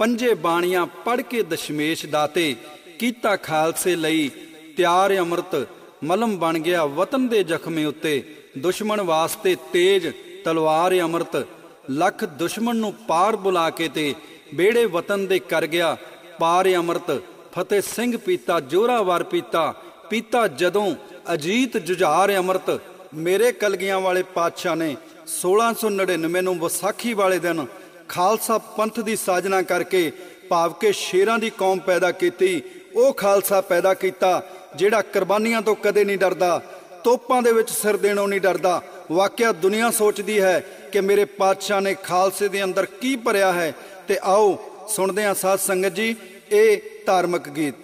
ਪੰਜੇ ਬਾਣੀਆਂ ਪੜ ਕੇ ਦਸ਼ਮੇਸ਼ ਦਾਤੇ, ਕੀਤਾ ਖਾਲਸੇ ਲਈ ਤਿਆਰ ਅੰਮ੍ਰਿਤ, ਮਲਮ ਬਣ ਗਿਆ ਵਤਨ ਦੇ ਜ਼ਖਮੇ ਉੱਤੇ, ਦੁਸ਼ਮਣ ਵਾਸਤੇ ਤੇਜ ਤਲਵਾਰ ਅੰਮ੍ਰਿਤ, ਲੱਖ ਦੁਸ਼ਮਣ ਨੂੰ ਪਾਰ ਬੁਲਾ ਕੇ ਤੇ ਬੇੜੇ ਵਤਨ ਦੇ ਕਰ ਗਿਆ ਪਾਰ ਅੰਮ੍ਰਿਤ, ਫਤਿਹ ਸਿੰਘ ਪੀਤਾ, ਜੋਰਾਵਰ ਪੀਤਾ ਪੀਤਾ ਜਦੋਂ ਅਜੀਤ ਜੁਝਾਰ ਅੰਮ੍ਰਿਤ, ਮੇਰੇ ਕਲਗੀਆਂ ਵਾਲੇ ਪਾਤਸ਼ਾਹ ਨੇ 1699 ਨੂੰ ਵਿਸਾਖੀ ਵਾਲੇ ਦਿਨ ਖਾਲਸਾ ਪੰਥ ਦੀ ਸਾਜਨਾ ਕਰਕੇ ਭਾਵ ਕੇ ਸ਼ੇਰਾਂ ਦੀ ਕੌਮ ਪੈਦਾ ਕੀਤੀ, ਉਹ ਖਾਲਸਾ ਪੈਦਾ ਕੀਤਾ, ਜਿਹੜਾ ਕੁਰਬਾਨੀਆਂ ਤੋਂ ਕਦੇ ਨਹੀਂ ਡਰਦਾ, ਤੋਪਾਂ ਦੇ ਵਿੱਚ ਸਿਰ ਦੇਣੋਂ ਨਹੀਂ ਡਰਦਾ। ਵਾਕਿਆ ਦੁਨੀਆ ਸੋਚਦੀ ਹੈ ਕਿ ਮੇਰੇ ਪਾਤਸ਼ਾਹ ਨੇ ਖਾਲਸੇ ਦੇ ਅੰਦਰ ਕੀ ਭਰਿਆ ਹੈ। ਤੇ ਆਓ ਸੁਣਦੇ ਹਾਂ ਸਾਧ ਸੰਗਤ ਜੀ, ਇਹ ਧਾਰਮਿਕ ਗੀਤ।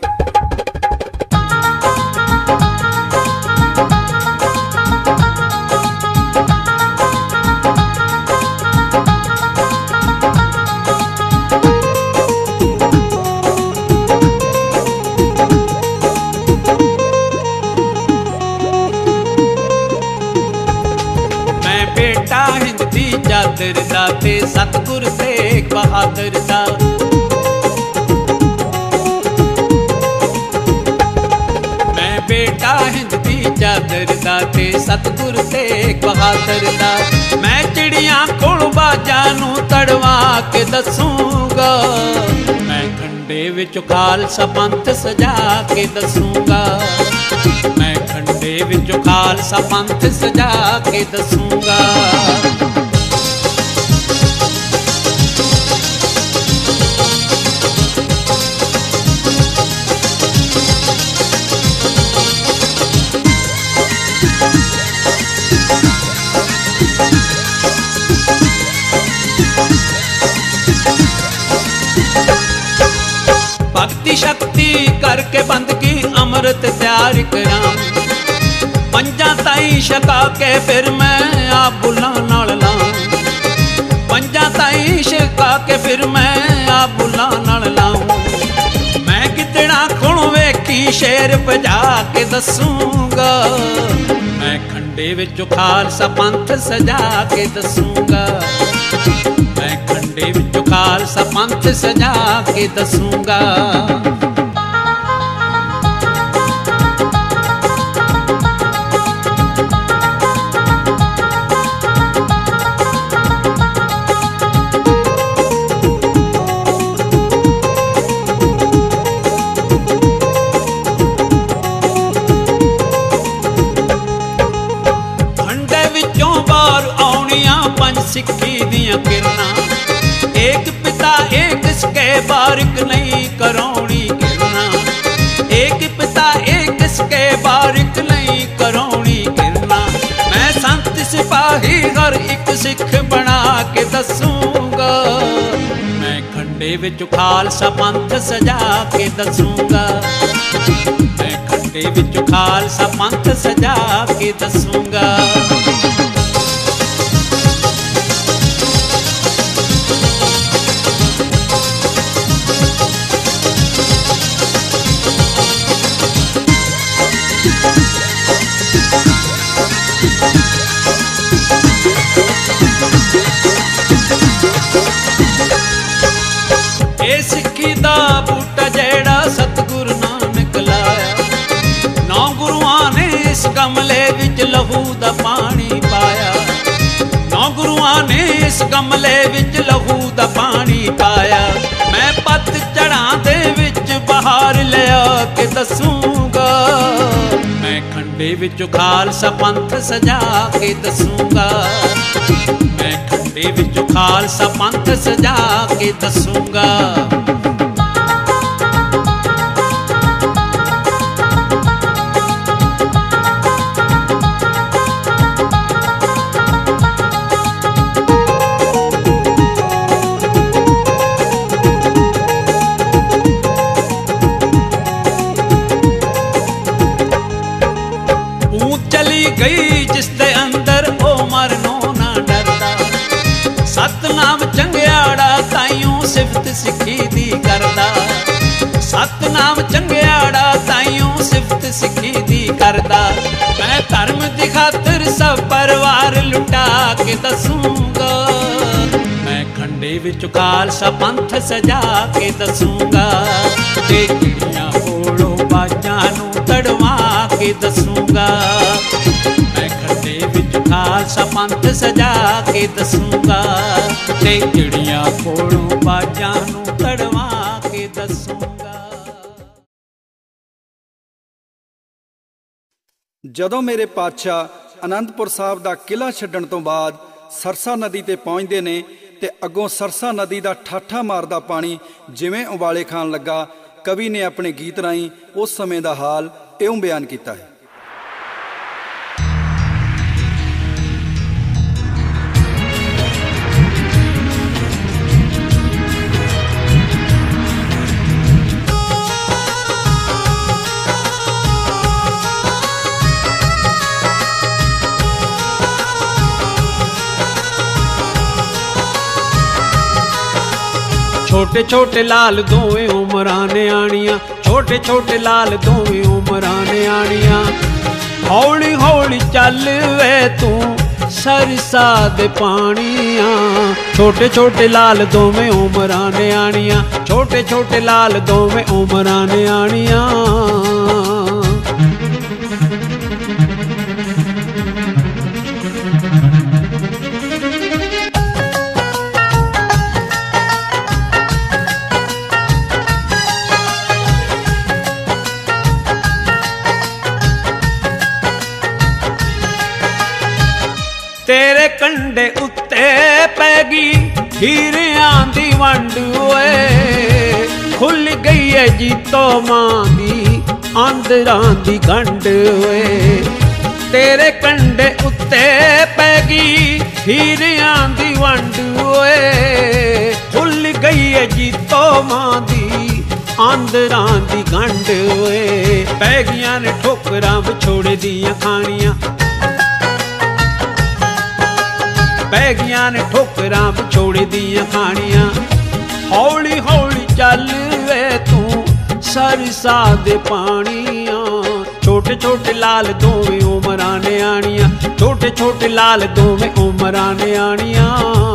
ਚਾਦਰ ਦਾ ਤੇ ਸਤਗੁਰ ਤੇਗ ਬਹਾਦਰ ਦਾ। ਮੈਂ ਬੇਟਾ ਹਿੰਦ ਦੀ ਚਾਦਰ ਦਾ ਤੇ ਸਤਗੁਰ ਤੇਗ ਬਹਾਦਰ ਦਾ। ਮੈਂ ਚਿੜੀਆਂ ਕੋਲ ਬਾਜਾਂ ਨੂੰ ਤੜਵਾ ਕੇ ਦੱਸੂਗਾ। ਮੈਂ ਖੰਡੇ ਵਿੱਚ ਖਾਲਸਾ ਪੰਥ ਸਜਾ ਕੇ ਦੱਸੂਗਾ। ਮੈਂ ਖੰਡੇ ਵਿੱਚ ਖਾਲਸਾ ਪੰਥ ਸਜਾ ਕੇ ਦੱਸੂਗਾ। ਕਰਕੇ ਬੰਦਗੀ ਅੰਮ੍ਰਿਤ ਤਿਆਰ ਕਰਾਂ। ਪੰਜਾਂ ਤਾਈ ਛਕਾ ਕੇ ਫਿਰ ਮੈਂ ਆ ਬੁੱਲਾਂ ਨਾਲ ਲਾਂ। ਪੰਜਾਂ ਤਾਈ ਛਕਾ ਕੇ ਫਿਰ ਮੈਂ ਆ ਬੁੱਲਾਂ ਨਾਲ ਲਾਉਂ ਮੈਂ ਕਿਤਣਾ ਖੁਣ ਵੇਖੀ ਸ਼ੇਰ ਭਜਾ ਕੇ ਦੱਸੂਗਾ। ਮੈਂ ਖੰਡੇ ਵਿੱਚ ਖਾਲਸਾ ਪੰਥ ਸਜਾ ਕੇ ਦੱਸੂਗਾ। ਮੈਂ ਖੰਡੇ ਵਿੱਚ ਖਾਲਸਾ ਪੰਥ ਸਜਾ ਕੇ ਦੱਸੂਗਾ। ਬਾਰਿਕ ਨਹੀਂ ਕਰਾਉਣੀ ਕਿਰਨਾਂ। ਏਕ ਪਿਤਾ ਏਕ ਸਕੇ ਬਾਰਿਕ ਨਹੀਂ ਕਰਾਉਣੀ ਕਿਰਨਾਂ। ਮੈਂ ਸੰਤ ਸਿਪਾਹੀ ਇੱਕ ਸਿੱਖ ਬਣਾ ਕੇ ਦੱਸੂਗਾ। ਮੈਂ ਖੰਡੇ ਵਿੱਚ ਖਾਲਸਾ ਪੰਥ ਸਜਾ ਕੇ ਦੱਸੂਗਾ। ਮੈਂ ਖੰਡੇ ਵਿੱਚ ਖਾਲਸਾ ਪੰਥ ਸਜਾ ਕੇ ਦੱਸੂਗਾ। ਗਮਲੇ ਵਿੱਚ ਲਹੂ ਦਾ ਪਾਣੀ ਪਾਇਆ। ਮੈਂ ਪੱਤ ਚੜਾਂ ਦੇ ਵਿੱਚ ਬਹਾਰ ਲਿਆ ਕੇ ਦੱਸੂਗਾ। ਮੈਂ ਖੰਡੇ ਵਿੱਚ ਖਾਲਸਾ ਪੰਥ ਸਜਾ ਕੇ ਦੱਸੂਗਾ। ਮੈਂ ਖੰਡੇ ਵਿੱਚ ਖਾਲਸਾ ਪੰਥ ਸਜਾ ਕੇ ਦੱਸੂਗਾ। ਸਿਫਤ ਸਿੱਖੀ ਦੀ ਕਰਦਾ ਸਤਨਾਮ ਚੰਗਿਆੜਾ ਤਾਈਓ ਸਿਫਤ ਸਿੱਖੀ ਦੀ ਕਰਦਾ। ਮੈਂ ਧਰਮ ਦੀ ਖਾਤਰ ਸਭ ਪਰਿਵਾਰ ਲੁਟਾ ਕੇ ਦੱਸੂਗਾ। ਮੈਂ ਖੰਡੇ ਖੱਡੇ ਵਿੱਚ ਖਾਲਸਾ ਪੰਥ ਸਜਾ ਕੇ ਦੱਸੂਗਾ। ਤੇ ਕਿਹੜੀਆਂ ਕੋਲੋਂ ਬਾਜਾਂ ਨੂੰ ਤੜਵਾ ਕੇ ਦੱਸੂਗਾ। ਖਾਲਸਾ ਪੰਥ ਸਜਾ ਕੇ ਦੱਸੂਗਾ। ਤੇ ਕਿਹੜੀਆਂ ਕੋਲੋਂ ਬਾਜਾਂ ਨੂੰ ਤੜਵਾ ਕੇ ਦੱਸੂਗਾ। ਜਦੋਂ ਮੇਰੇ ਪਾਤਸ਼ਾਹ ਅਨੰਦਪੁਰ ਸਾਹਿਬ ਦਾ ਕਿਲਾ ਛੱਡਣ ਤੋਂ ਬਾਅਦ ਸਰਸਾ ਨਦੀ ਤੇ ਪਹੁੰਚਦੇ ਨੇ ਤੇ ਅੱਗੋਂ ਸਰਸਾ ਨਦੀ ਦਾ ਠਾਠਾ ਮਾਰਦਾ ਪਾਣੀ ਜਿਵੇਂ ਉਬਾਲੇ ਖਾਣ ਲੱਗਾ, ਕਵੀ ਨੇ ਆਪਣੇ ਗੀਤ ਰਾਹੀਂ ਉਸ ਸਮੇਂ ਦਾ ਹਾਲ ਇਉਂ ਬਿਆਨ ਕੀਤਾ ਹੈ। ਛੋਟੇ ਛੋਟੇ ਲਾਲ ਦੋਵੇਂ ਉਮਰਾਂ ਨਿਆਣੀਆਂ, ਛੋਟੇ ਛੋਟੇ ਲਾਲ ਦੋਵੇਂ ਉਮਰਾਂ ਨਿਆਣੀਆਂ। ਹੌਲੀ ਹੌਲੀ ਚੱਲ ਵੇ ਤੂੰ ਸਰਸਾ ਦੇ ਪਾਣੀਆਂ। ਛੋਟੇ ਛੋਟੇ ਲਾਲ ਦੋਵੇਂ ਉਮਰਾਂ ਨਿਆਣੀਆਂ, ਛੋਟੇ ਛੋਟੇ ਲਾਲ ਦੋਵੇਂ ਉਮਰਾਂ ਨਿਆਣੀਆਂ। ਤੇਰੇ ਹੀਰਿਆਂ ਦੀ ਵੰਡ ਓਏ। ਖੁੱਲ ਗਈ ਏ ਜੀਤੋ ਮਾਂ ਦੀ, ਆਂਦਰਾਂ ਦੀ ਗੰਢ ਓਏ। ਤੇਰੇ ਕੰਡੇ ਉੱਤੇ ਪੈ ਗਈ ਹੀਰਿਆਂ ਦੀ ਵੰਡ ਓਏ। ਖੁੱਲ ਗਈ ਏ ਜੀਤੋ ਮਾਂ ਦੀ, ਆਂਦਰਾਂ ਦੀ ਗੰਢ ਓਏ। ਪੈ ਗਈਆਂ ਨੇ ਠੋਕਰਾਂ ਵਿਛੋੜੇ ਦੀਆਂ ਖਾਣੀਆਂ ਪੈ ਗਈਆਂ ਨੇ ਠੋਕਰਾਂ ਵਿਛੋੜੇ ਦੀਆਂ ਖਾਣੀਆਂ। ਹੌਲੀ ਹੌਲੀ ਚੱਲ ਵੇ ਤੂੰ ਸਰਸਾ ਦੇ ਪਾਣੀਆਂ। ਛੋਟੇ ਛੋਟੇ ਲਾਲ ਦੋਵੇਂ ਉਮਰਾਂ ਨਿਆਣੀਆਂ ਛੋਟੇ ਛੋਟੇ ਲਾਲ ਦੋਵੇਂ ਉਮਰਾਂ ਨਿਆਣੀਆਂ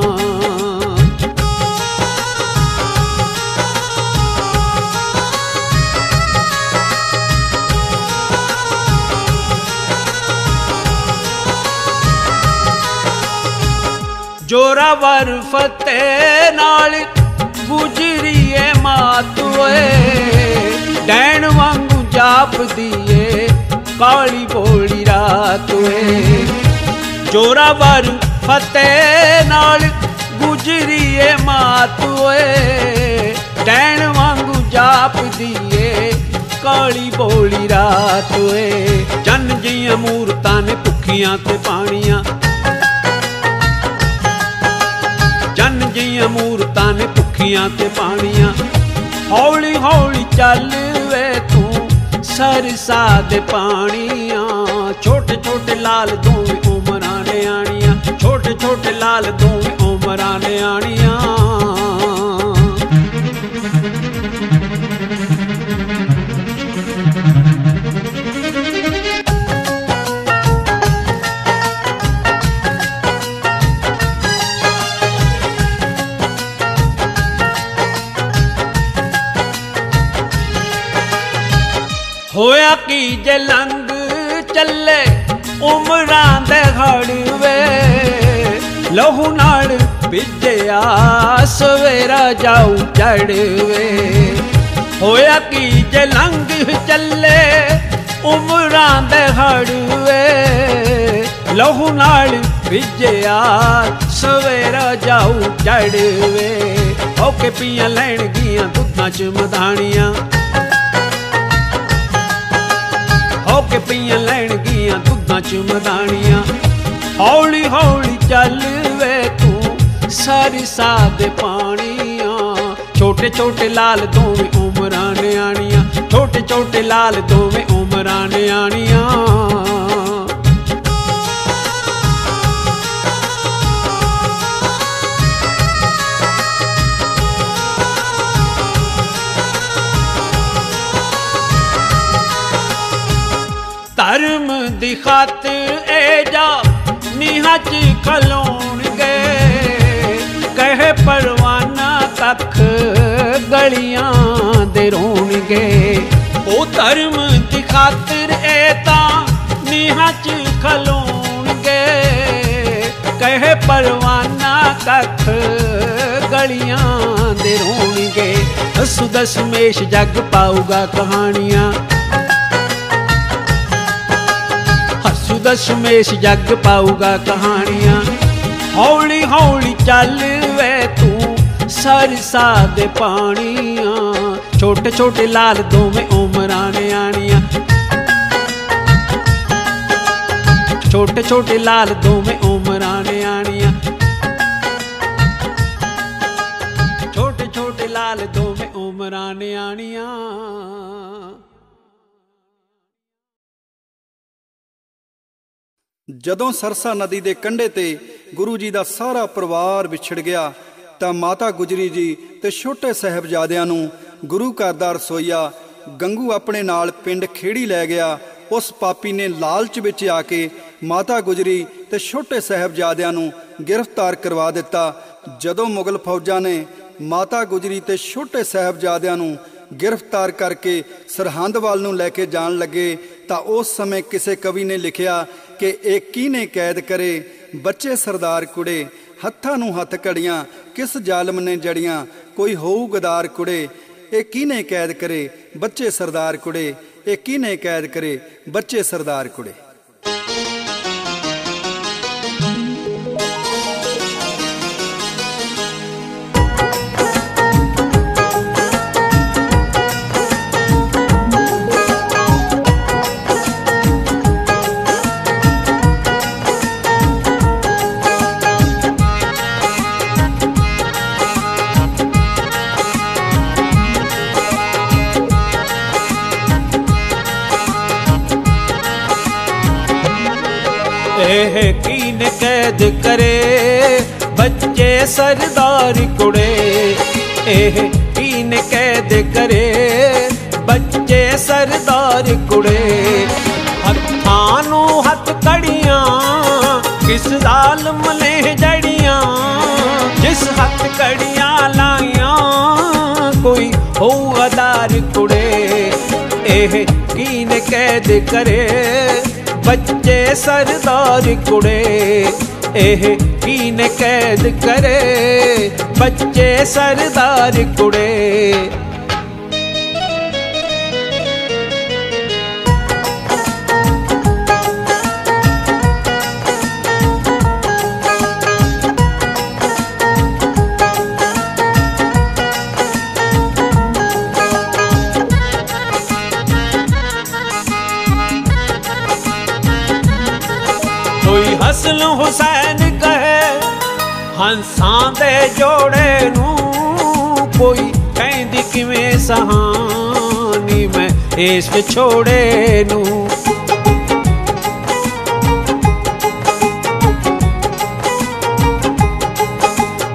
ਜੋਰਾਵਰ ਫਤਿਹ ਨਾਲ ਗੁਜਰੀਏ ਮਾਤ ਓਏ ਡੈਣ ਵਾਂਗੂ ਜਾਪਦੀ ਏ ਕਾਲੀ ਬੋਲੀ ਰਾਤ ਓਏ ਜੋਰਾਵਰ ਫਤਿਹ ਨਾਲ ਗੁਜਰੀਏ ਮਾਤ ਓਏ ਡੈਣ ਵਾਂਗੂ ਜਾਪਦੀ ਏ ਕਾਲੀ ਬੋਲੀ ਰਾਤ ਓਏ ਚੰਨ ਜੀਆਂ ਮੂਰਤਾਂ ਨੇ ਭੁੱਖੀਆਂ ਤੇ ਪਾਣੀਆਂ ਚੰਨ ਮੂਰਤਾਂ ਨੇ ਭੁੱਖੀਆਂ ਤੇ ਪਾਣੀਆਂ। ਹੌਲੀ ਹੌਲੀ ਚੱਲ ਵੇ ਤੂੰ, ਸਰਸਾ ਦੇ ਪਾਣੀਆਂ। ਛੋਟੇ ਛੋਟੇ ਲਾਲ ਦੋਵੇਂ ਉਮਰਾਂ ਨਿਆਣੀਆਂ ਛੋਟੇ ਛੋਟੇ ਲਾਲ ਦੋਵੇਂ ਉਮਰਾਂ ਨਿਆਣੀਆਂ ਹੋਇਆ ਕੀ ਜੇ ਲੰਗ ਚੱਲੇ ਉਮਰਾਂ ਦੇ ਘੜਵੇ ਲਹੂ ਨਾਲ ਭਿੱਜਿਆ ਸਵੇਰਾ ਜਾਉ ਚੜਵੇ। ਹੋਇਆ ਕੀ ਜੇ ਲੰਗ ਚੱਲੇ ਉਮਰਾਂ ਦੇ ਘੜਵੇ ਲਹੂ ਨਾਲ ਭਿੱਜਿਆ ਸਵੇਰਾ ਜਾਉ ਚੜਵੇ। ਹੋ ਕੇ ਪੀਆਂ ਲੈਣ ਗੀਆਂ ਦੁੱਧਾਂ ਚ ਮਧਾਣੀਆਂ ਹੋ ਕੇ ਪਈਆਂ ਲੈਣ ਗੀਆਂ ਦੁੱਧਾਂ ਚ ਮਦਾਣੀਆਂ। ਹੌਲੀ ਹੌਲੀ ਚੱਲ ਵੇ ਤੂੰ ਸਾਰੀ ਦੇ ਪਾਣੀਆਂ। ਛੋਟੇ ਛੋਟੇ ਲਾਲ ਦੋਵੇਂ ਉਮਰਾਂ ਨਿਆਣੀਆਂ। ਛੋਟੇ ਛੋਟੇ ਲਾਲ ਦੋਵੇਂ ਉਮਰਾਂ ਨਿਆਣੀਆਂ। ਧਰਮ ਦੀ ਖਾਤਰ ਏ ਜਾ ਨੀਹਾਂ ਚ ਖਲੋਣਗੇ। ਕਹੇ ਪਰਵਾ ਗਲੀਆਂ ਦੇ ਰੋਣਗੇ। ਉਹ ਧਰਮ ਦੀ ਖਾਤਰ ਏ ਤਾਂ ਨੀਹਾਂ ਚ ਖਲੋਣਗੇ। ਕਹੇ ਪਰਵਾਨਾ ਕੱਖ ਗਲੀਆਂ ਦੇ ਰੋਣਗੇ। ਹਸੂ ਦਸ਼ਮੇਸ਼ ਜੱਗ ਪਾਊਗਾ ਕਹਾਣੀਆਂ। ਦਸ਼ਮੇਸ਼ ਜੱਗ ਪਾਊਗਾ ਕਹਾਣੀਆਂ। ਹੌਲੀ ਹੌਲੀ ਚੱਲ ਵੇ ਤੂੰ ਸਰਸਾ ਦੇ ਪਾਣੀਆਂ। ਛੋਟੇ ਛੋਟੇ ਲਾਲ ਦੋਵੇਂ ਉਮਰਾਂ ਨੇ ਆਣੀਆਂ। ਛੋਟੇ ਛੋਟੇ ਲਾਲ ਦੋਵੇਂ ਉਮਰਾਂ ਨੇ ਆਣੀਆਂ। ਛੋਟੇ ਛੋਟੇ ਲਾਲ ਦੋਵੇਂ ਉਮਰਾਂ ਨੇ ਆਣੀਆਂ। ਜਦੋਂ ਸਰਸਾ ਨਦੀ ਦੇ ਕੰਢੇ ਤੇ ਗੁਰੂ ਜੀ ਦਾ ਸਾਰਾ ਪਰਿਵਾਰ ਵਿਛੜ ਗਿਆ, ਤਾਂ ਮਾਤਾ ਗੁਜਰੀ ਜੀ ਤੇ ਛੋਟੇ ਸਹਿਬਜ਼ਾਦਿਆਂ ਨੂੰ ਗੁਰੂ ਘਰ ਦਾ ਰਸੋਈਆ ਗੰਗੂ ਆਪਣੇ ਨਾਲ ਪਿੰਡ ਖੇੜੀ ਲੈ ਗਿਆ। ਉਸ ਪਾਪੀ ਨੇ ਲਾਲਚ ਵਿੱਚ ਆ ਕੇ ਮਾਤਾ ਗੁਜਰੀ ਤੇ ਛੋਟੇ ਸਹਿਬਜ਼ਾਦਿਆਂ ਨੂੰ ਗ੍ਰਿਫਤਾਰ ਕਰਵਾ ਦਿੱਤਾ। ਜਦੋਂ ਮੁਗਲ ਫੌਜਾਂ ਨੇ ਮਾਤਾ ਗੁਜਰੀ ਤੇ ਛੋਟੇ ਸਹਿਬਜ਼ਾਦਿਆਂ ਨੂੰ ਗ੍ਰਿਫਤਾਰ ਕਰਕੇ ਸਰਹੰਦ ਵੱਲ ਨੂੰ ਲੈ ਕੇ ਜਾਣ ਲੱਗੇ ਤਾਂ ਉਸ ਸਮੇਂ ਕਿਸੇ ਕਵੀ ਨੇ ਲਿਖਿਆ ਕਿ ਇਹ ਕੀਨੇ ਕੈਦ ਕਰੇ, ਬੱਚੇ ਸਰਦਾਰ ਕੁੜੇ, ਹੱਥਾਂ ਨੂੰ ਹੱਥ ਕੜੀਆਂ ਕਿਸ ਜ਼ਾਲਮ ਨੇ ਜੜੀਆਂ, ਕੋਈ ਹੋਊ ਗਦਾਰ ਕੁੜੇ। ਇਹ ਕੀਨੇ ਕੈਦ ਕਰੇ, ਬੱਚੇ ਸਰਦਾਰ ਕੁੜੇ, ਇਹ ਕੀਨੇ ਕੈਦ ਕਰੇ, ਬੱਚੇ ਸਰਦਾਰ ਕੁੜੇ। ਇਹ ਕੀਨ ਕੈਦ ਕਰੇ, ਬੱਚੇ ਸਰਦਾਰ ਕੁੜੇ। ਇਹ ਕੀਨ ਕੈਦ ਕਰੇ, ਬੱਚੇ ਸਰਦਾਰ ਕੁੜੇ। ਹੱਥਾਂ ਨੂੰ ਹੱਥ ਕੜੀਆਂ, ਕਿਸ ਜ਼ਾਲਮ ਨੇ ਜੜੀਆਂ। ਜਿਸ ਹੱਥ ਕੜੀਆਂ ਲਾਈਆਂ, ਕੋਈ ਹੋ ਅਦਾਰ ਕੁੜੇ। ਇਹ ਕੀਨ ਕੈਦ ਕਰੇ ਬੱਚੇ ਸਰਦਾਰ ਕੁੜੇ ਇਹ ਕੀਨ ਕੈਦ ਕਰੇ? ਬੱਚੇ ਸਰਦਾਰ ਕੁੜੇ ਕੋਈ ਹੁਸੈਨ ਕਹੇ, ਹੰਸਾਂ ਦੇ ਜੋੜੇ ਨੂੰ ਕੋਈ ਕਹਿੰਦੀ ਕਿਵੇਂ ਸਹਾਨੀ ਮੈਂ ਇਸ ਵਿਛੋੜੇ ਨੂੰ?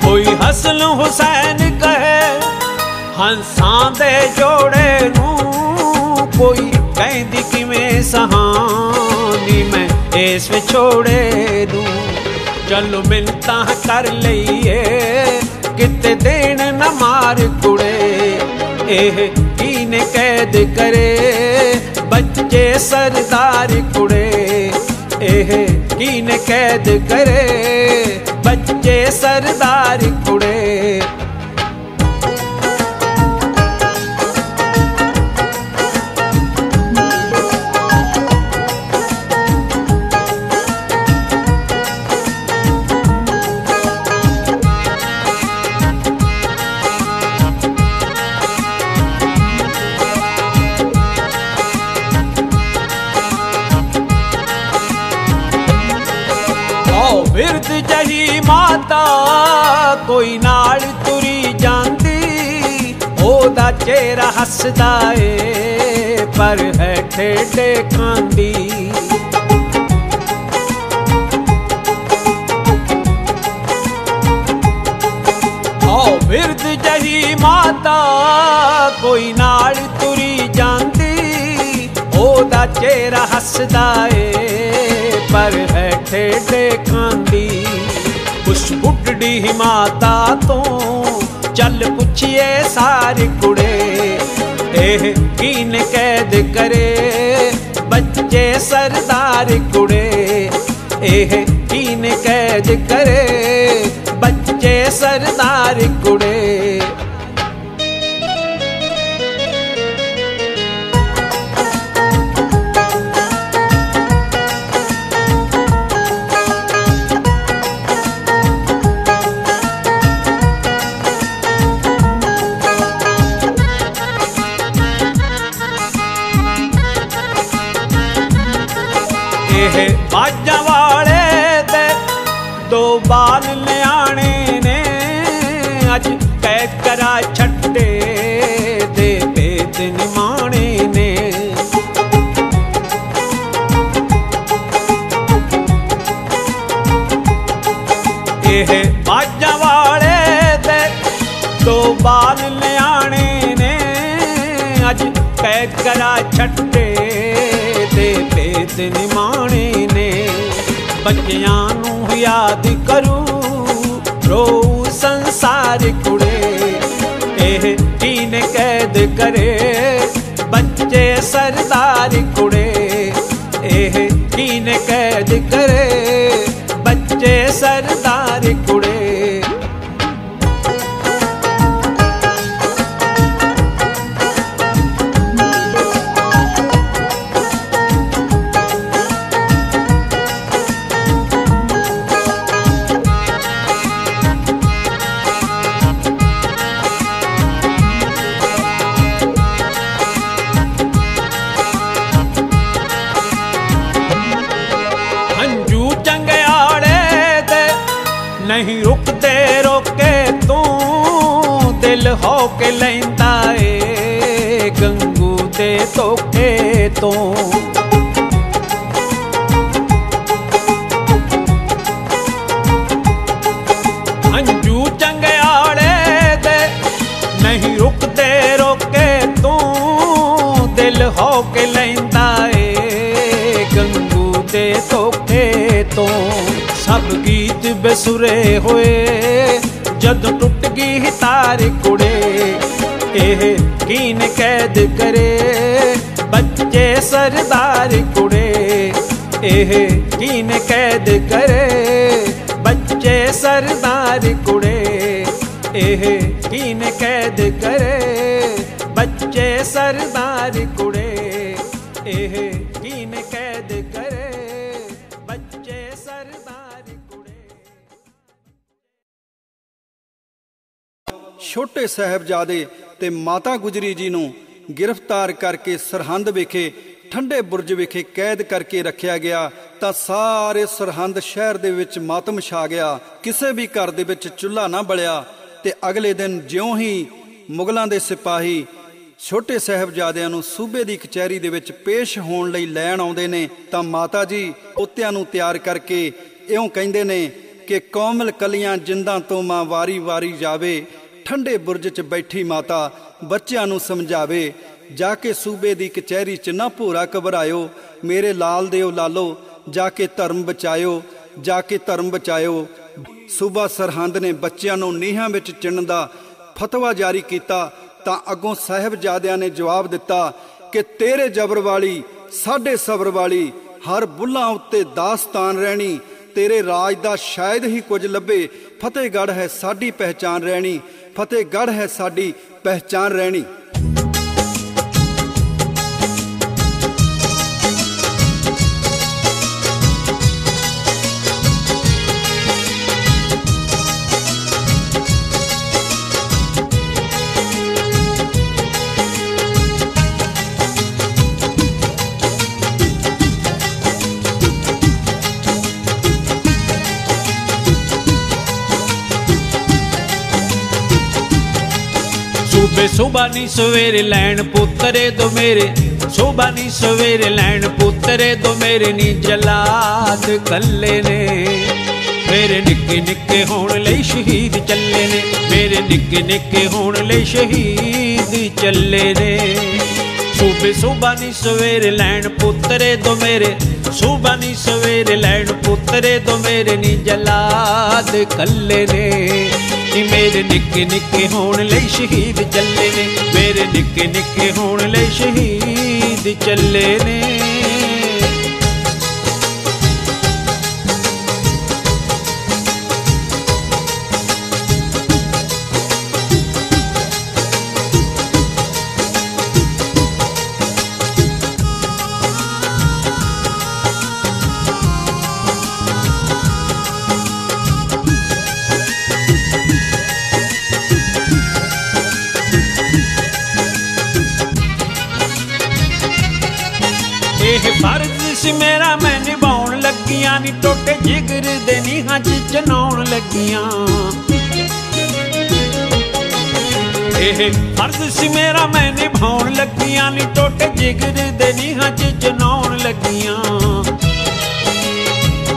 ਕੋਈ ਹਸਨ ਹੁਸੈਨ ਕਹੇ, ਹੰਸਾਂ ਦੇ ਜੋੜੇ ਨੂੰ ਕੋਈ ਕਹਿੰਦੀ ਕਿਵੇਂ ਸਹਾਨੀ ਇਸ ਵਿਛੋੜੇ ਨੂੰ ਚਲੋ ਮਿੰਤਾਂ ਕਰ ਲਈਏ। ਕਿਤੇ ਦੇਣ ਨਾ ਮਾਰ ਕੁੜੇ, ਇਹ ਕੀਨੇ ਕੈਦ ਕਰੇ? ਬੱਚੇ ਸਰਦਾਰ ਕੁੜੇ, ਇਹ ਕੀਨੇ ਕੈਦ ਕਰੇ? ਬੱਚੇ ਸਰਦਾਰ ਕੁੜੇ ਚਿਹਰਾ ਹੱਸਦਾ ਏ, ਪਰ ਹੈ ਠੇਡੇ ਖਾਂਦੀ ਓ ਬਿਰਦ ਜਹੀ ਮਾਤਾ, ਕੋਈ ਨਾਲ ਤੁਰੀ ਜਾਂਦੀ। ਉਹਦਾ ਚਿਹਰਾ ਹੱਸਦਾ ਏ, ਪਰ ਹੈ ਠੇਡੇ ਖਾਂਦੀ ਉਸ ਬੁੱਢੜੀ ਮਾਤਾ ਤੋਂ ਚੱਲ ਪੁੱਛੀਏ ਸਾਰੇ ਕੁੜੇ ਇਹ ਕੀਨ ਕੈਦ ਕਰੇ ਬੱਚੇ ਸਰਦਾਰ ਕੁੜੇ ਇਹ ਕੀਨ ਕੈਦ ਕਰੇ ਬੱਚੇ ਸਰਦਾਰ ਕੁੜੇ ਨਿਮਾਣੇ ਨੇ, ਬੱਚਿਆਂ ਨੂੰ ਯਾਦ ਕਰੂ। ਰੋ ਸੰਸਾਰ ਕੁੜੇ, ਇਹ ਤੀਨ ਕੈਦ ਕਰੇ। ਬੱਚੇ ਸਰਦਾਰ ਕੁੜੇ, ਇਹ ਤੀਨ ਕੈਦ ਕਰੇ। ਹੰਝੂ ਚੰਗਿਆੜੇ ਦੇ। ਨਹੀਂ ਰੁਕਦੇ ਰੋਕੇ ਤੂੰ, ਦਿਲ ਹੋ ਕੇ ਲੈਂਦਾ ਏ ਗੰਗੂ ਦੇ ਧੋਖੇ ਤੋਂ। ਸਭ ਗੀਤ ਬਸੁਰੇ ਹੋਏ, ਜਦ ਟੁੱਟ ਗਈ ਤਾਰ ਕੁੜੇ। ਇਹ ਕੀਨ ਕੈਦ ਕਰੇ, ਬੱਚੇ ਸਰਦਾਰ ਕੁੜੇ। ਇਹ ਕੀਨ ਕੈਦ ਕਰੇ ਸਰਦਾਰ ਕੁੜੇ, ਇਹ ਕੀਨ ਕੈਦ ਕਰੇ। ਬੱਚੇ ਸਰਦਾਰ ਕੁੜੇ, ਇਹ ਕੀਨ ਕੈਦ ਕਰੇ। ਬੱਚੇ ਸਰਦਾਰ ਕੁੜੇ। ਛੋਟੇ ਸਾਹਿਬਜ਼ਾਦੇ ਤੇ ਮਾਤਾ ਗੁਜਰੀ ਜੀ ਨੂੰ ਗ੍ਰਿਫਤਾਰ ਕਰਕੇ ਸਰਹੰਦ ਵਿਖੇ ਠੰਡੇ ਬੁਰਜ ਵਿਖੇ ਕੈਦ ਕਰਕੇ ਰੱਖਿਆ ਗਿਆ, ਤਾਂ ਸਾਰੇ ਸਰਹੰਦ ਸ਼ਹਿਰ ਦੇ ਵਿੱਚ ਮਾਤਮ ਛਾ ਗਿਆ। ਕਿਸੇ ਵੀ ਘਰ ਦੇ ਵਿੱਚ ਚੁੱਲ੍ਹਾ ਨਾ ਬਲਿਆ, ਤੇ ਅਗਲੇ ਦਿਨ ਜਿਉਂ ਹੀ ਮੁਗਲਾਂ ਦੇ ਸਿਪਾਹੀ ਛੋਟੇ ਸਾਹਿਬਜ਼ਾਦਿਆਂ ਨੂੰ ਸੂਬੇ ਦੀ ਕਚਹਿਰੀ ਦੇ ਵਿੱਚ ਪੇਸ਼ ਹੋਣ ਲਈ ਲੈਣ ਆਉਂਦੇ ਨੇ, ਤਾਂ ਮਾਤਾ ਜੀ ਪੋਤਿਆਂ ਨੂੰ ਤਿਆਰ ਕਰਕੇ ਇਉਂ ਕਹਿੰਦੇ ਨੇ ਕਿ ਕੋਮਲ ਕਲੀਆਂ ਜਿੰਦਾਂ ਤੋਂ ਮਾਂ ਵਾਰੀ-ਵਾਰੀ ਜਾਵੇ, ਠੰਡੇ ਬੁਰਜ 'ਚ ਬੈਠੀ ਮਾਤਾ ਬੱਚਿਆਂ ਨੂੰ ਸਮਝਾਵੇ ਜਾ ਕੇ ਸੂਬੇ ਦੀ ਕਚਹਿਰੀ 'ਚ ਨਾ ਭੋਰਾ ਘਬਰਾਇਓ, ਮੇਰੇ ਲਾਲ ਦਿਓ ਲਾਲੋ, ਜਾ ਕੇ ਧਰਮ ਬਚਾਇਓ, ਜਾ ਕੇ ਧਰਮ ਬਚਾਇਓ। ਸੂਬਾ ਸਰਹੰਦ ਨੇ ਬੱਚਿਆਂ ਨੂੰ ਨੀਹਾਂ ਵਿੱਚ ਚਿਣਨ ਦਾ ਫਤਵਾ ਜਾਰੀ ਕੀਤਾ, ਤਾਂ ਅੱਗੋਂ ਸਾਹਿਬਜ਼ਾਦਿਆਂ ਨੇ ਜਵਾਬ ਦਿੱਤਾ ਕਿ ਤੇਰੇ ਜਬਰ ਵਾਲੀ, ਸਾਡੇ ਸਬਰ ਵਾਲੀ, ਹਰ ਬੁੱਲਾਂ ਉੱਤੇ ਦਾਸਤਾਨ ਰਹਿਣੀ, ਤੇਰੇ ਰਾਜ ਦਾ ਸ਼ਾਇਦ ਹੀ ਕੁਝ ਲੱਭੇ, ਫਤਿਹਗੜ੍ਹ ਹੈ ਸਾਡੀ ਪਹਿਚਾਨ ਰਹਿਣੀ, ਫਤਿਹਗੜ੍ਹ ਹੈ ਸਾਡੀ ਪਹਿਚਾਨ ਰਹਿਣੀ। ਸੂਬੇ ਸੁਬਾ ਨੀ ਸਵੇਰੇ ਲੈਣ ਪੁੱਤਰੇ ਦੋ ਮੇਰੇ ਸੁਬਾ ਨੀ ਸਵੇਰੇ ਲੈਣ ਪੁੱਤਰੇ ਦੋ ਮੇਰੇ ਨੀ ਜਲਾਦ ਕੱਲੇ ਨੇ। ਮੇਰੇ ਨਿੱਕੇ ਨਿੱਕੇ ਹੋਣ ਲਈ ਸ਼ਹੀਦ ਚੱਲੇ ਨੇ, ਮੇਰੇ ਨਿੱਕੇ ਨਿੱਕੇ ਹੋਣ ਲਈ ਸ਼ਹੀਦ ਚੱਲੇ ਨੇ। ਸੂਬੇ ਸੁਬਾ ਨੀ ਸਵੇਰੇ ਲੈਣ ਪੁੱਤਰੇ ਦੋ ਮੇਰੇ ਸੁਬਾ ਨੀ ਸਵੇਰੇ ਲੈਣ ਪੁੱਤਰੇ ਦੋ ਮੇਰੇ ਨੀ ਜਲਾਦ ਕੱਲੇ ਨੇ। ਨੀ ਮੇਰੇ ਨਿੱਕੇ ਨਿੱਕੇ ਹੋਣ ਲਈ ਸ਼ਹੀਦ ਚੱਲੇ ਨੇ। ਮੇਰੇ ਨਿੱਕੇ ਨਿੱਕੇ ਹੋਣ ਲਈ ਸ਼ਹੀਦ ਚੱਲੇ ਨੇ। ਲੱਗੀਆਂ ਨੀ ਟੋਟੇ, ਜਿਗਰ ਦੇ ਨੀਹਾਂ ਚ ਚਨਾਉਣ ਲੱਗੀਆਂ। ਇਹ ਫਰਜ਼ ਸੀ ਮੇਰਾ, ਮੈਂ ਨਿਭਾਉਣ ਲੱਗੀਆਂ, ਨੀ ਟੋਟੇ, ਜਿਗਰ ਦੇ ਨੀਹਾਂ ਚ ਚਨਾਉਣ ਲੱਗੀਆਂ।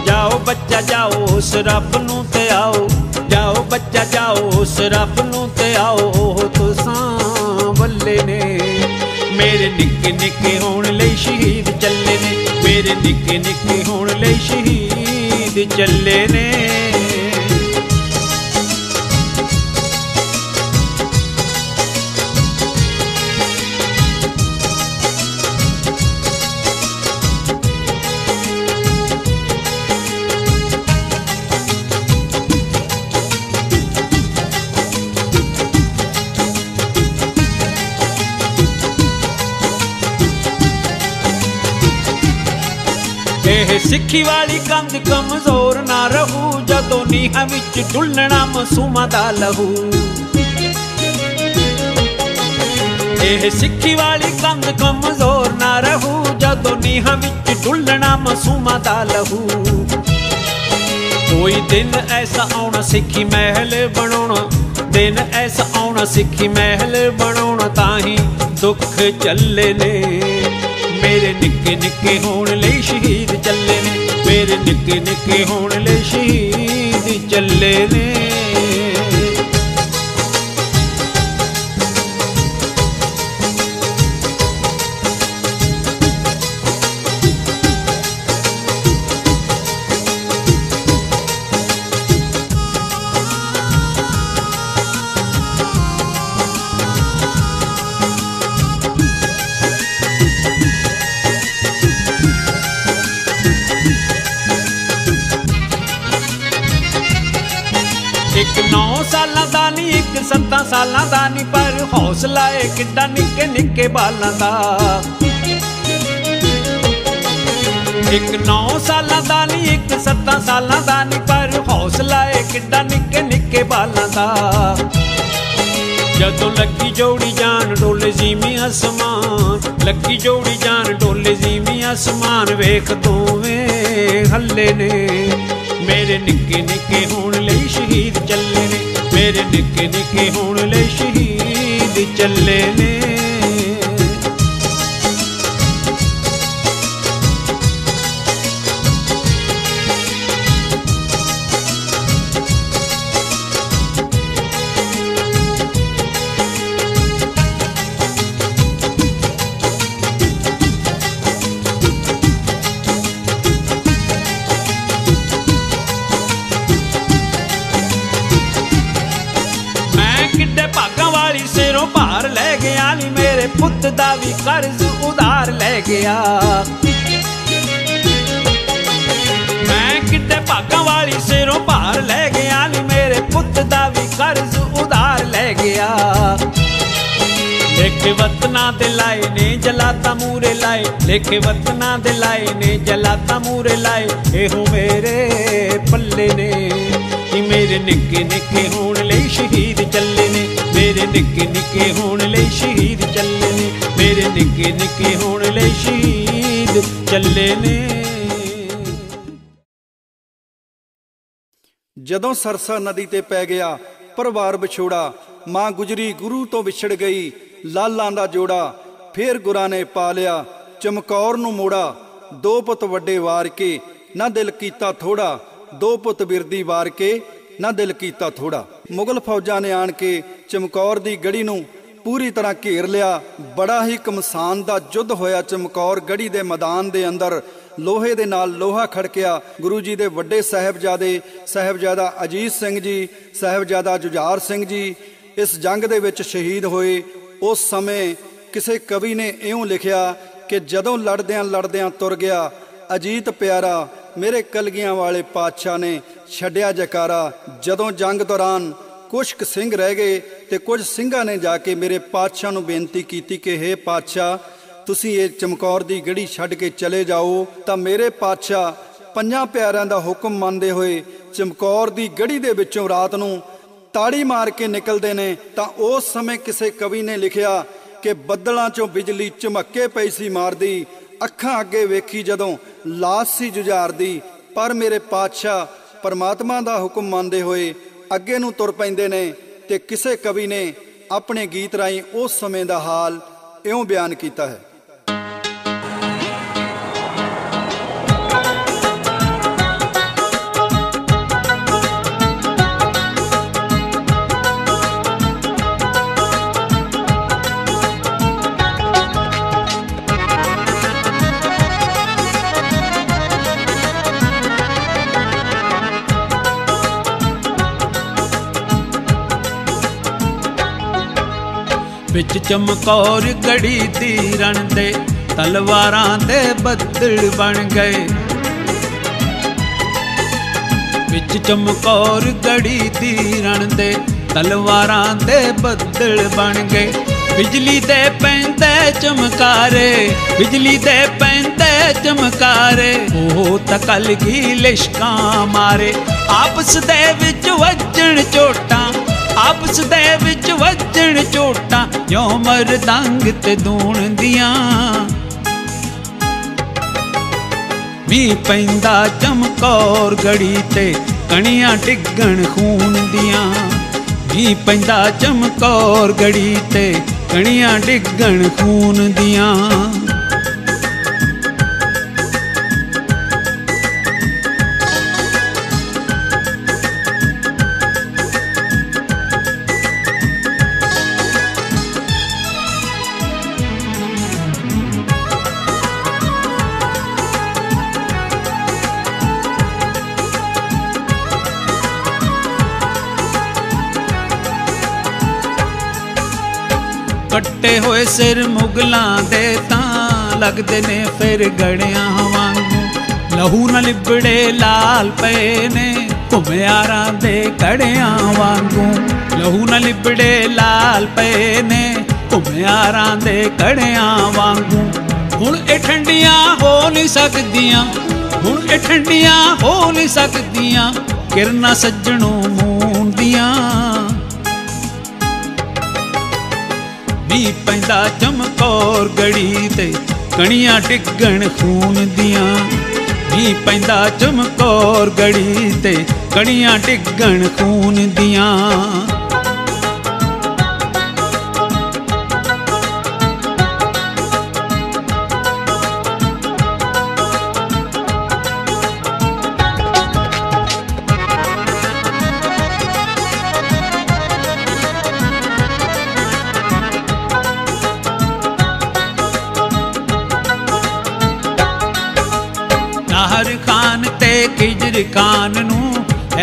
ਜਾਓ ਬੱਚਾ, ਜਾਓ ਉਸ ਰੱਬ ਨੂੰ ਤੇ ਆਓ। ਜਾਓ ਬੱਚਾ, ਜਾਓ ਉਸ ਰੱਬ ਨੂੰ ਤੇ ਆਓ। ਤੁਸਾਂ ਬੱਲੇ ਨੇ। ਮੇਰੇ ਨਿੱਕੇ ਨਿੱਕੇ ਹੋਣ ਲਈ ਸ਼ਹੀਦ ਚੱਲ ਮੇਰੇ ਨਿੱਕੇ ਨਿੱਕੇ ਹੋਣ ਲਈ ਸ਼ਹੀਦ ਚੱਲੇ ਨੇ। ਸਿੱਖੀ ਵਾਲੀ ਕੰਧ ਕਮਜ਼ੋਰ ਨਾ ਰਹੂ, ਜਦੋਂ ਨੀਹਾਂ ਵਿੱਚ ਡੁੱਲਣਾ ਮਾਸੂਮਾਂ ਦਾ ਲਹੂ। ਇਹ ਸਿੱਖੀ ਵਾਲੀ ਕੰਧ ਕਮਜ਼ੋਰ ਨਾ ਰਹੂ, ਜਦੋਂ ਨੀਹਾਂ ਵਿੱਚ ਡੁੱਲਣਾ ਮਾਸੂਮਾਂ ਦਾ ਲਹੂ। ਕੋਈ ਦਿਨ ਐਸਾ ਆਉਣਾ ਸਿੱਖੀ ਮਹਿਲ ਬਣਾਉਣਾ, ਦਿਨ ਐਸਾ ਆਉਣਾ ਸਿੱਖੀ ਮਹਿਲ ਬਣਾਉਣਾ, ਤਾਂ ਹੀ ਦੁੱਖ ਚੱਲੇ ਨੇ। ਮੇਰੇ ਨਿੱਕੇ ਨਿੱਕੇ ਹੋਣ ਲਈ ਸ਼ਹੀਦ ਚੱਲੇ ਨੇ। ਮੇਰੇ ਨਿੱਕੇ ਨਿੱਕੇ ਹੋਣ ਲਈ ਸ਼ਹੀਦ ਚੱਲੇ ਨੇ। ਸਾਲਾਂ ਦਾ ਨਹੀਂ ਪਰ ਹੌਸਲਾ ਏ ਕਿੱਡਾ ਨਿੱਕੇ ਨਿੱਕੇ ਬਾਲਾਂ ਦਾ। ਇੱਕ 9 ਸਾਲਾਂ ਦਾ ਨਹੀਂ ਇੱਕ 7 ਸਾਲਾਂ ਦਾ ਨਹੀਂ ਪਰ ਹੌਸਲਾ ਏ ਕਿੱਡਾ ਨਿੱਕੇ ਨਿੱਕੇ ਬਾਲਾਂ ਦਾ। ਜਦੋਂ ਲੱਗੀ ਜੋੜੀ ਜਾਨ, ਡੋਲੇ ਜ਼ੀਮੀ ਅਸਮਾਨ। ਲੱਗੀ ਜੋੜੀ ਜਾਨ, ਡੋਲੇ ਜ਼ੀਮੀ ਅਸਮਾਨ। ਵੇਖ ਦੋਵੇਂ ਹੱਲੇ ਨੇ। ਮੇਰੇ ਨਿੱਕੇ ਨਿੱਕੇ ਹੋਣ ਲਈ ਸ਼ਹੀਦ ਚੱਲੇ ਨਿੱਕੇ ਨਿੱਕੇ ਹੋਣ ਲਈ ਸ਼ਹੀਦ ਚੱਲੇ ਨੇ। ਮੇਰੇ ਦਾ ਵੀ ਕਰਜ਼ ਉਧਾਰ ਲੈ ਗਿਆ। ਮੈਂ ਕਿੱਡੇ ਭਾਗਾਂ ਵਾਲੀ ਸਿਰੋਂ ਭਾਰ ਲੈ ਗਿਆ ਨੀ, ਮੇਰੇ ਪੁੱਤ ਦਾ ਵੀ ਕਰਜ਼ ਉਧਾਰ ਲੈ ਗਿਆ। ਲੇਖੇ ਵਤਨਾ ਦੇ ਲਾਏ ਨੇ, ਜਲਾਤਾ ਮੂਰੇ ਲਾਏ। ਲੇਖੇ ਵਤਨਾ ਦੇ ਲਾਏ ਨੇ, ਜਲਾਤਾ ਮੂਰੇ ਲਾਏ। ਇਹੋ ਮੇਰੇ ਪੱਲੇ ਨੇ, ਕਿ ਮੇਰੇ ਨਿੱਕੇ ਨਿੱਕੇ ਹੋਣ ਲਈ ਸ਼ਹੀਦ ਚੱਲੇ ਨੇ। ਮੇਰੇ ਨਿੱਕੇ ਨਿੱਕੇ ਹੋਣ ਲਈ ਸ਼ਹੀਦ ਚੱਲੇ ਨੇ। ਮੇਰੇ ਨਿੱਕੇ ਨਿੱਕੇ ਹੋਣ ਲਈ ਸ਼ਹੀਦ ਚੱਲੇ ਨੇ। ਜਦੋਂ ਸਰਸਾ ਨਦੀ ਤੇ ਪੈ ਗਿਆ, ਪਰਿਵਾਰ ਵਿਛੋੜਾ, ਮਾਂ ਗੁਜਰੀ ਗੁਰੂ ਤੋਂ ਵਿਛੜ ਗਈ, ਲਾਲਾਂ ਦਾ ਜੋੜਾ, ਫੇਰ ਗੁਰਾਂ ਨੇ ਪਾ ਲਿਆ, ਚਮਕੌਰ ਨੂੰ ਮੋੜਾ, ਦੋ ਪੁੱਤ ਵੱਡੇ ਵਾਰ ਕੇ, ਨਾ ਦਿਲ ਕੀਤਾ ਥੋੜਾ, ਦੋ ਪੁੱਤ ਬਿਰਦੀ ਵਾਰ ਕੇ, ਨਾ ਦਿਲ ਕੀਤਾ ਥੋੜਾ। ਮੁਗਲ ਫੌਜਾਂ ਨੇ ਆਣ ਕੇ ਚਮਕੌਰ ਦੀ ਗੜੀ ਨੂੰ ਪੂਰੀ ਤਰ੍ਹਾਂ ਘੇਰ ਲਿਆ। ਬੜਾ ਹੀ ਕਮਸਾਨ ਦਾ ਯੁੱਧ ਹੋਇਆ ਚਮਕੌਰ ਗੜੀ ਦੇ ਮੈਦਾਨ ਦੇ ਅੰਦਰ। ਲੋਹੇ ਦੇ ਨਾਲ ਲੋਹਾ ਖੜਕਿਆ। ਗੁਰੂ ਜੀ ਦੇ ਵੱਡੇ ਸਾਹਿਬਜ਼ਾਦੇ, ਸਾਹਿਬਜ਼ਾਦਾ ਅਜੀਤ ਸਿੰਘ ਜੀ, ਸਾਹਿਬਜ਼ਾਦਾ ਜੁਝਾਰ ਸਿੰਘ ਜੀ, ਇਸ ਜੰਗ ਦੇ ਵਿੱਚ ਸ਼ਹੀਦ ਹੋਏ। ਉਸ ਸਮੇਂ ਕਿਸੇ ਕਵੀ ਨੇ ਇਉਂ ਲਿਖਿਆ ਕਿ ਜਦੋਂ ਲੜਦਿਆਂ ਲੜਦਿਆਂ ਤੁਰ ਗਿਆ, ਅਜੀਤ ਪਿਆਰਾ, ਮੇਰੇ ਕਲਗੀਆਂ ਵਾਲੇ ਪਾਤਸ਼ਾਹ ਨੇ ਛੱਡਿਆ ਜਕਾਰਾ। ਜਦੋਂ ਜੰਗ ਦੌਰਾਨ ਕੁਝ ਕੁ ਸਿੰਘ ਰਹਿ ਗਏ ਤੇ ਕੁਝ ਸਿੰਘਾਂ ਨੇ ਜਾ ਕੇ ਮੇਰੇ ਪਾਤਸ਼ਾਹ ਨੂੰ ਬੇਨਤੀ ਕੀਤੀ ਕਿ हे ਪਾਤਸ਼ਾਹ, ਤੁਸੀਂ ਇਹ ਚਮਕੌਰ ਦੀ ਗੜੀ ਛੱਡ ਕੇ ਚਲੇ ਜਾਓ, ਤਾਂ ਮੇਰੇ ਪਾਤਸ਼ਾਹ ਪੰਜਾਂ ਪਿਆਰਿਆਂ ਦਾ ਹੁਕਮ ਮੰਨਦੇ ਹੋਏ ਚਮਕੌਰ ਦੀ ਗੜੀ ਦੇ ਵਿੱਚੋਂ ਰਾਤ ਨੂੰ ਤਾੜੀ ਮਾਰ ਕੇ ਨਿਕਲਦੇ ਨੇ, ਤਾਂ ਉਸ ਸਮੇਂ ਕਿਸੇ ਕਵੀ ਨੇ ਲਿਖਿਆ ਕਿ ਬੱਦਲਾਂ 'ਚੋਂ ਬਿਜਲੀ ਝਮੱਕੇ ਪਈ ਸੀ ਮਾਰਦੀ, ਅੱਖਾਂ ਅੱਗੇ ਵੇਖੀ ਜਦੋਂ ਲਾਸ਼ ਸੀ ਜੁਝਾਰਦੀ, ਪਰ ਮੇਰੇ ਪਾਤਸ਼ਾਹ ਪਰਮਾਤਮਾ ਦਾ ਹੁਕਮ ਮੰਨਦੇ ਹੋਏ ਅੱਗੇ ਨੂੰ ਤੁਰ ਪੈਂਦੇ ਨੇ ਤੇ ਕਿਸੇ ਕਵੀ ਨੇ ਆਪਣੇ ਗੀਤ ਰਾਹੀਂ ਉਸ ਸਮੇਂ ਦਾ ਹਾਲ ਇਉਂ ਬਿਆਨ ਕੀਤਾ ਹੈ। ਵਿੱਚ ਚਮਕੌਰ ਗੜੀ ਦੀ ਰਣ ਦੇ ਤਲਵਾਰਾਂ ਦੇ ਬੱਦਲ ਬਣ ਗਏ। ਵਿੱਚ ਚਮਕੌਰ ਗੜੀ ਦੀ ਰਣ ਦੇ ਤਲਵਾਰਾਂ ਦੇ ਬੱਦਲ ਬਣ ਗਏ। ਬਿਜਲੀ ਦੇ ਪੈਂਦੇ ਚਮਕਾਰੇ, ਬਿਜਲੀ ਦੇ ਪੈਂਦੇ ਚਮਕਾਰੇ, ਉਹ ਤਕਲ ਕੀ ਲਿਸ਼ਕਾਂ ਮਾਰੇ। ਆਪਸ ਦੇ ਵਿੱਚ ਵੱਜਣ ਝੋਟਾਂ ਆਪਸ ਦੇ ਵਿੱਚ ਵੱਜਣ ਝੋਟਾਂ ਜੋ ਮਰਦੰਗ ਤੇ ਦੂਣ ਦੀਆਂ। ਵੀ ਪੈਂਦਾ ਚਮਕੌਰ ਗੜੀ ਤੇ, ਕਣੀਆਂ ਡਿੱਗਣ ਖੂਨ ਦੀਆਂ। ਵੀ ਪੈਂਦਾ ਚਮਕੌਰ ਗੜੀ ਤੇ, ਕਣੀਆਂ ਡਿੱਗਣ ਖੂਨ ਦੀਆਂ। ਕੱਟੇ ਹੋਏ ਸਿਰ ਮੁਗਲਾਂ ਦੇ ਤਾਂ ਲੱਗਦੇ ਨੇ ਫਿਰ ਗੜਿਆਂ ਵਾਂਗੂ। ਲਹੂ ਨਾਲ ਲਿਬੜੇ ਲਾਲ ਪਏ ਨੇ ਘੁਮਿਆਰਾਂ ਦੇ ਕੜਿਆਂ ਵਾਂਗੂ। ਲਹੂ ਨਾਲ ਲਿਬੜੇ ਲਾਲ ਪਏ ਨੇ ਘੁਮਿਆਰਾਂ ਦੇ ਕੜਿਆਂ ਵਾਂਗੂ। ਹੁਣ ਇਹ ਠੰਡੀਆਂ ਹੋ ਨਹੀਂ ਸਕਦੀਆਂ, ਹੁਣ ਇਹ ਠੰਡੀਆਂ ਹੋ ਨਹੀਂ ਸਕਦੀਆਂ। ਕਿਰਨਾਂ ਸੱਜਣੋਂ ਵੀ ਪੈਂਦਾ ਚਮਕੌਰ ਗੜੀ ਤੇ, ਕਣੀਆਂ ਡਿੱਗਣ ਖੂਨ ਦੀਆਂ। ਵੀ ਪੈਂਦਾ ਚਮਕੌਰ ਗੜੀ ਤੇ, ਕਣੀਆਂ ਡਿੱਗਣ ਖੂਨ ਦੀਆਂ।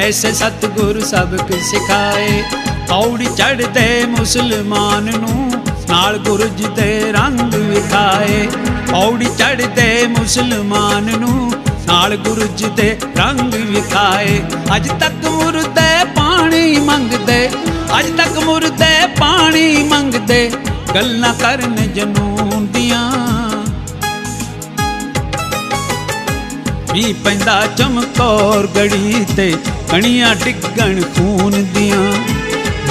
ਐਸੇ ਸਤਗੁਰ ਸਬਕ ਸਿਖਾਏ। ਔੜੀ ਚੜਦੇ ਮੁਸਲਮਾਨ ਨੂੰ, ਨਾਲ ਗੁਰਜ ਦੇ ਰੰਗ ਵਿਖਾਏ। ਔੜੀ ਚੜਦੇ ਮੁਸਲਮਾਨ ਨੂੰ, ਨਾਲ ਗੁਰਜ ਦੇ ਰੰਗ ਵਿਖਾਏ। ਅੱਜ ਤੱਕ ਮੁਰਦੇ ਪਾਣੀ ਮੰਗਦੇ, ਅੱਜ ਤੱਕ ਮੁਰਦੇ ਪਾਣੀ ਮੰਗਦੇ, ਗੱਲਾਂ ਕਰਨ ਜਨੂਨ ਦੀਆਂ। ਵੀ ਪੈਂਦਾ ਚਮਕੌਰ ਗੜੀ ਤੇ ਅਣੀਆਂ ਡਿੱਗਣ ਖੂਨ ਦੀਆਂ।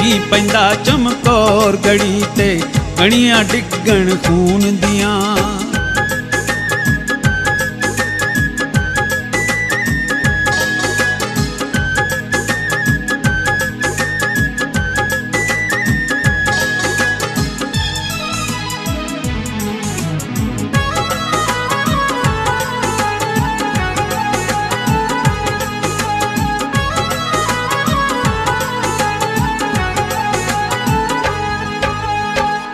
ਵੀ ਪੈਂਦਾ ਚਮਕੌਰ ਗੜੀ ਤੇ ਅਣੀਆਂ ਡਿੱਗਣ ਖੂਨ ਦੀਆਂ।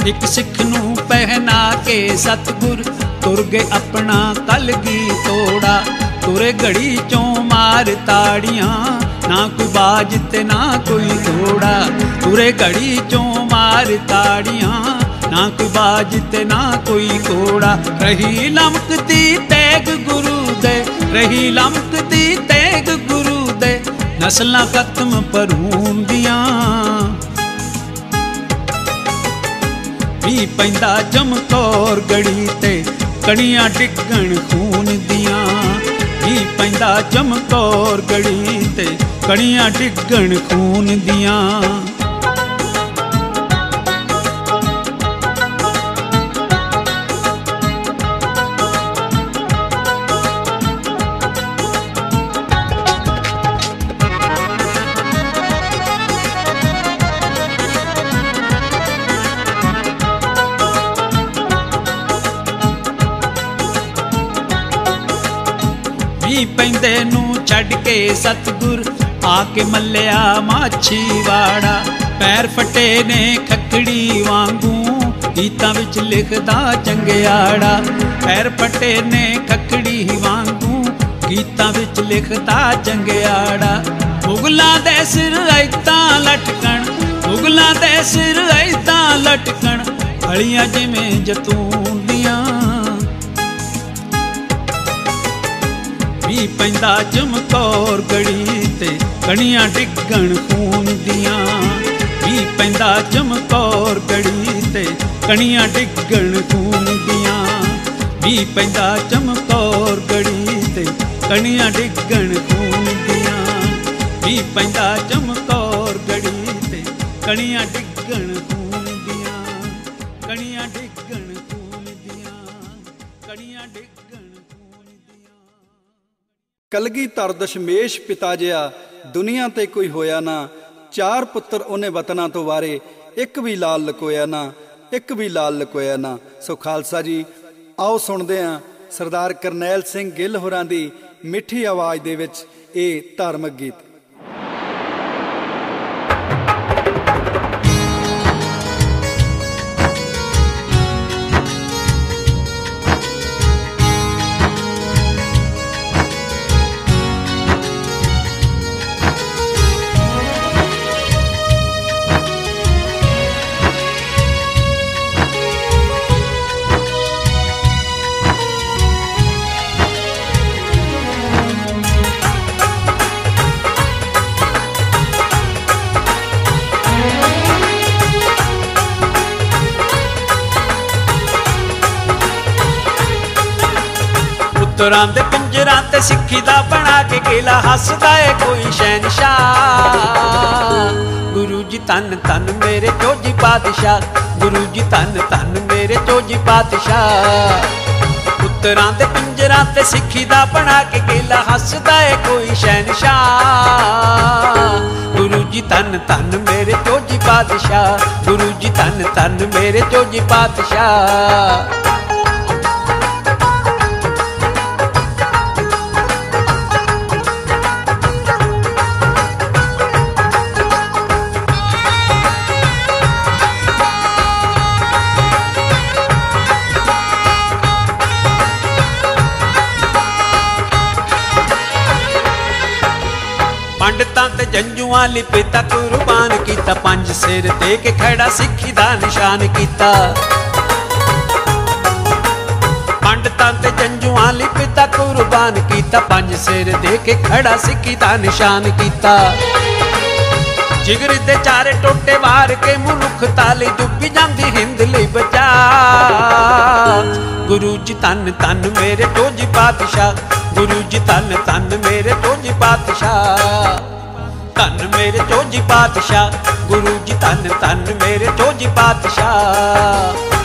ਇੱਕ ਸਿੱਖ ਨੂੰ ਪਹਿਨਾ ਕੇ ਸਤਗੁਰ ਤੁਰ ਗਏ ਆਪਣਾ ਕਲਗੀ ਤੋੜਾ। ਤੁਰੇ ਘੜੀ ਚੋਂ ਮਾਰ ਤਾੜੀਆਂ, ਨਾ ਕੋਈ ਬਾਜ ਤੇ ਨਾ ਕੋਈ ਘੋੜਾ। ਤੁਰੇ ਘੜੀ ਚੋਂ ਮਾਰ ਤਾੜੀਆਂ, ਨਾ ਕੋਈ ਬਾਜ ਤੇ ਨਾ ਕੋਈ ਘੋੜਾ। ਰਹੀ ਲਮਕਦੀ ਤੈਗ ਗੁਰੂ ਦੇ, ਰਹੀ ਲਮਕਦੀ ਤੇਗ ਗੁਰੂ ਦੇ। ਨਸਲਾਂ ਖਤਮ ਪਰੂੰਦੀਆਂ ਵੀ ਪੈਂਦਾ ਜਮਕੌਰ ਗੜੀ ਤੇ, ਕਣੀਆਂ ਡਿੱਗਣ ਖੂਨ ਦੀਆਂ। ਵੀ ਪੈਂਦਾ ਜਮਕੌਰ ਗੜੀ ਤੇ, ਕਣੀਆਂ ਡਿੱਗਣ ਖੂਨ ਦੀਆਂ। ਵੀ ਪੈਂਦੇ ਨੂੰ ਛੱਡ ਕੇ ਸਤਗੁਰ ਆ ਕੇ ਮੱਲਿਆ ਮਾਛੀ ਵਾੜਾ ਪੈਰ ਫਟੇ ਨੇ ਖੱਕੜੀ ਵਾਂਗੂ, ਗੀਤਾਂ ਵਿੱਚ ਲਿਖਦਾ ਚੰਗਿਆੜਾ। ਪੈਰ ਫਟੇ ਨੇ ਖੱਕੜੀ ਵਾਂਗੂ, ਗੀਤਾਂ ਵਿੱਚ ਲਿਖਦਾ ਚੰਗਿਆੜਾ। ਮੁਗਲਾਂ ਦੇ ਸਿਰ ਐਤਾਂ ਲਟਕਣ, ਮੁਗਲਾਂ ਦੇ ਸਿਰ ਐਤਾਂ ਲਟਕਣ ਫਲੀਆਂ ਜਿਵੇਂ ਜਤੂਨ ਦੀਆਂ ਵੀ ਪੈਂਦਾ ਚਮਕੌਰ ਗੜੀ ਤੇ, ਕਣੀਆਂ ਡਿੱਗਣ ਖੂਨ ਦੀਆਂ। ਵੀ ਪੈਂਦਾ ਚਮਕੌਰ ਗੜੀ ਤੇ, ਕਣੀਆਂ ਡਿੱਗਣ ਖੂਨ ਦੀਆਂ। ਵੀ ਪੈਂਦਾ ਚਮਕੌਰ ਗੜੀ ਤੇ, ਕਣੀਆਂ ਡਿੱਗਣ ਖੂਨ ਦੀਆਂ। ਵੀ ਪੈਂਦਾ ਚਮਕੌਰ ਗੜੀ ਤੇ, ਕਣੀਆਂ ਡਿੱਗ ਕਲਗੀ ਧਰ ਦਸ਼ਮੇਸ਼ ਪਿਤਾ ਜਿਆ, ਦੁਨੀਆ ਤੇ ਕੋਈ ਹੋਇਆ ਨਾ। ਚਾਰ ਪੁੱਤਰ ਉਹਨੇ ਵਤਨਾਂ ਤੋਂ ਵਾਰੇ, ਇੱਕ ਵੀ ਲਾਲ ਲਕੋਇਆ ਨਾ, ਇੱਕ ਵੀ ਲਾਲ ਲਕੋਇਆ ਨਾ। ਸੋ ਖਾਲਸਾ ਜੀ, ਆਓ ਸੁਣਦੇ ਆਂ ਸਰਦਾਰ ਕਰਨੈਲ ਸਿੰਘ ਗਿੱਲ ਹੋਰਾਂ ਦੀ ਮਿੱਠੀ ਆਵਾਜ਼ ਦੇ ਵਿੱਚ ਇਹ ਧਾਰਮਿਕ ਗੀਤ। ਤੁਰਾਂ ਦੇ ਪੰਜਰਾਂ ਤੇ ਸਿੱਖੀ ਦਾ ਬਣਾ ਕੇ ਕਿਲਾ ਹੱਸਦਾ ਏ, ਕੋਈ ਸ਼ੈਨਸ਼ਾ ਗੁਰੂ ਜੀ ਤਨ ਤਨ ਮੇਰੇ ਚੋਜੀ ਪਾਤਸ਼ਾਹ, ਗੁਰੂ ਜੀ ਤਨ ਤਨ ਮੇਰੇ ਚੋਜੀ ਪਾਤਸ਼ਾਹ। ਪੁੱਤਰਾਂ ਦੇ ਪੰਜਰਾਂ ਤੇ ਸਿੱਖੀ ਦਾ ਬਣਾ ਕੇ ਕਿਲਾ ਹੱਸਦਾ ਏ, ਕੋਈ ਸ਼ੈਨਸ਼ਾ ਗੁਰੂ ਜੀ ਤਨ ਤਨ ਮੇਰੇ ਚੋਜੀ ਪਾਤਸ਼ਾਹ, ਗੁਰੂ ਜੀ ਤਨ ਤਨ ਮੇਰੇ ਚੋਜੀ ਪਾਤਸ਼ਾਹ। ਪੰਡਤਾਂ ਤੇ ਜੰਜੂਆਂ ਲਿਪਿਤਾ ਕੁਰਬਾਨ ਕੀਤਾ, ਪੰਜ ਸਿਰ ਦੇ ਕੇ ਖੜਾ ਸਿੱਖੀ ਦਾ ਨਿਸ਼ਾਨ ਕੀਤਾ। ਪੰਡਤਾਂ ਤੇ ਜੰਜੂਆਂ ਲਿਪਿਤਾ ਕੁਰਬਾਨ ਕੀਤਾ, ਪੰਜ ਸਿਰ ਦੇ ਕੇ ਖੜਾ ਸਿੱਖੀ ਦਾ ਨਿਸ਼ਾਨ ਕੀਤਾ। ਜਿਗਰ ਦੇ ਚਾਰੇ ਟੋਟੇ ਵਾਰ ਕੇ ਮਨੁੱਖ ਤਾਲੀ ਡੁੱਬੀ ਜਾਂਦੀ ਹਿੰਦ ਲਈ ਬਚਾ ਗੁਰੂ ਜੀ ਤਨ ਤਨ ਮੇਰੇ ਟੋਜੀ ਪਾਤਸ਼ਾਹ, ਗੁਰੂ ਜੀ ਤਨ ਤਨ ਮੇਰੇ ਟੋਜੀ ਪਾਤਸ਼ਾਹ। ਧੰਨ ਮੇਰੇ ਚੋਜੀ ਪਾਤਸ਼ਾਹ ਗੁਰੂ ਜੀ ਧੰਨ ਤਨ ਮੇਰੇ ਚੋਜੀ ਪਾਤਸ਼ਾਹ।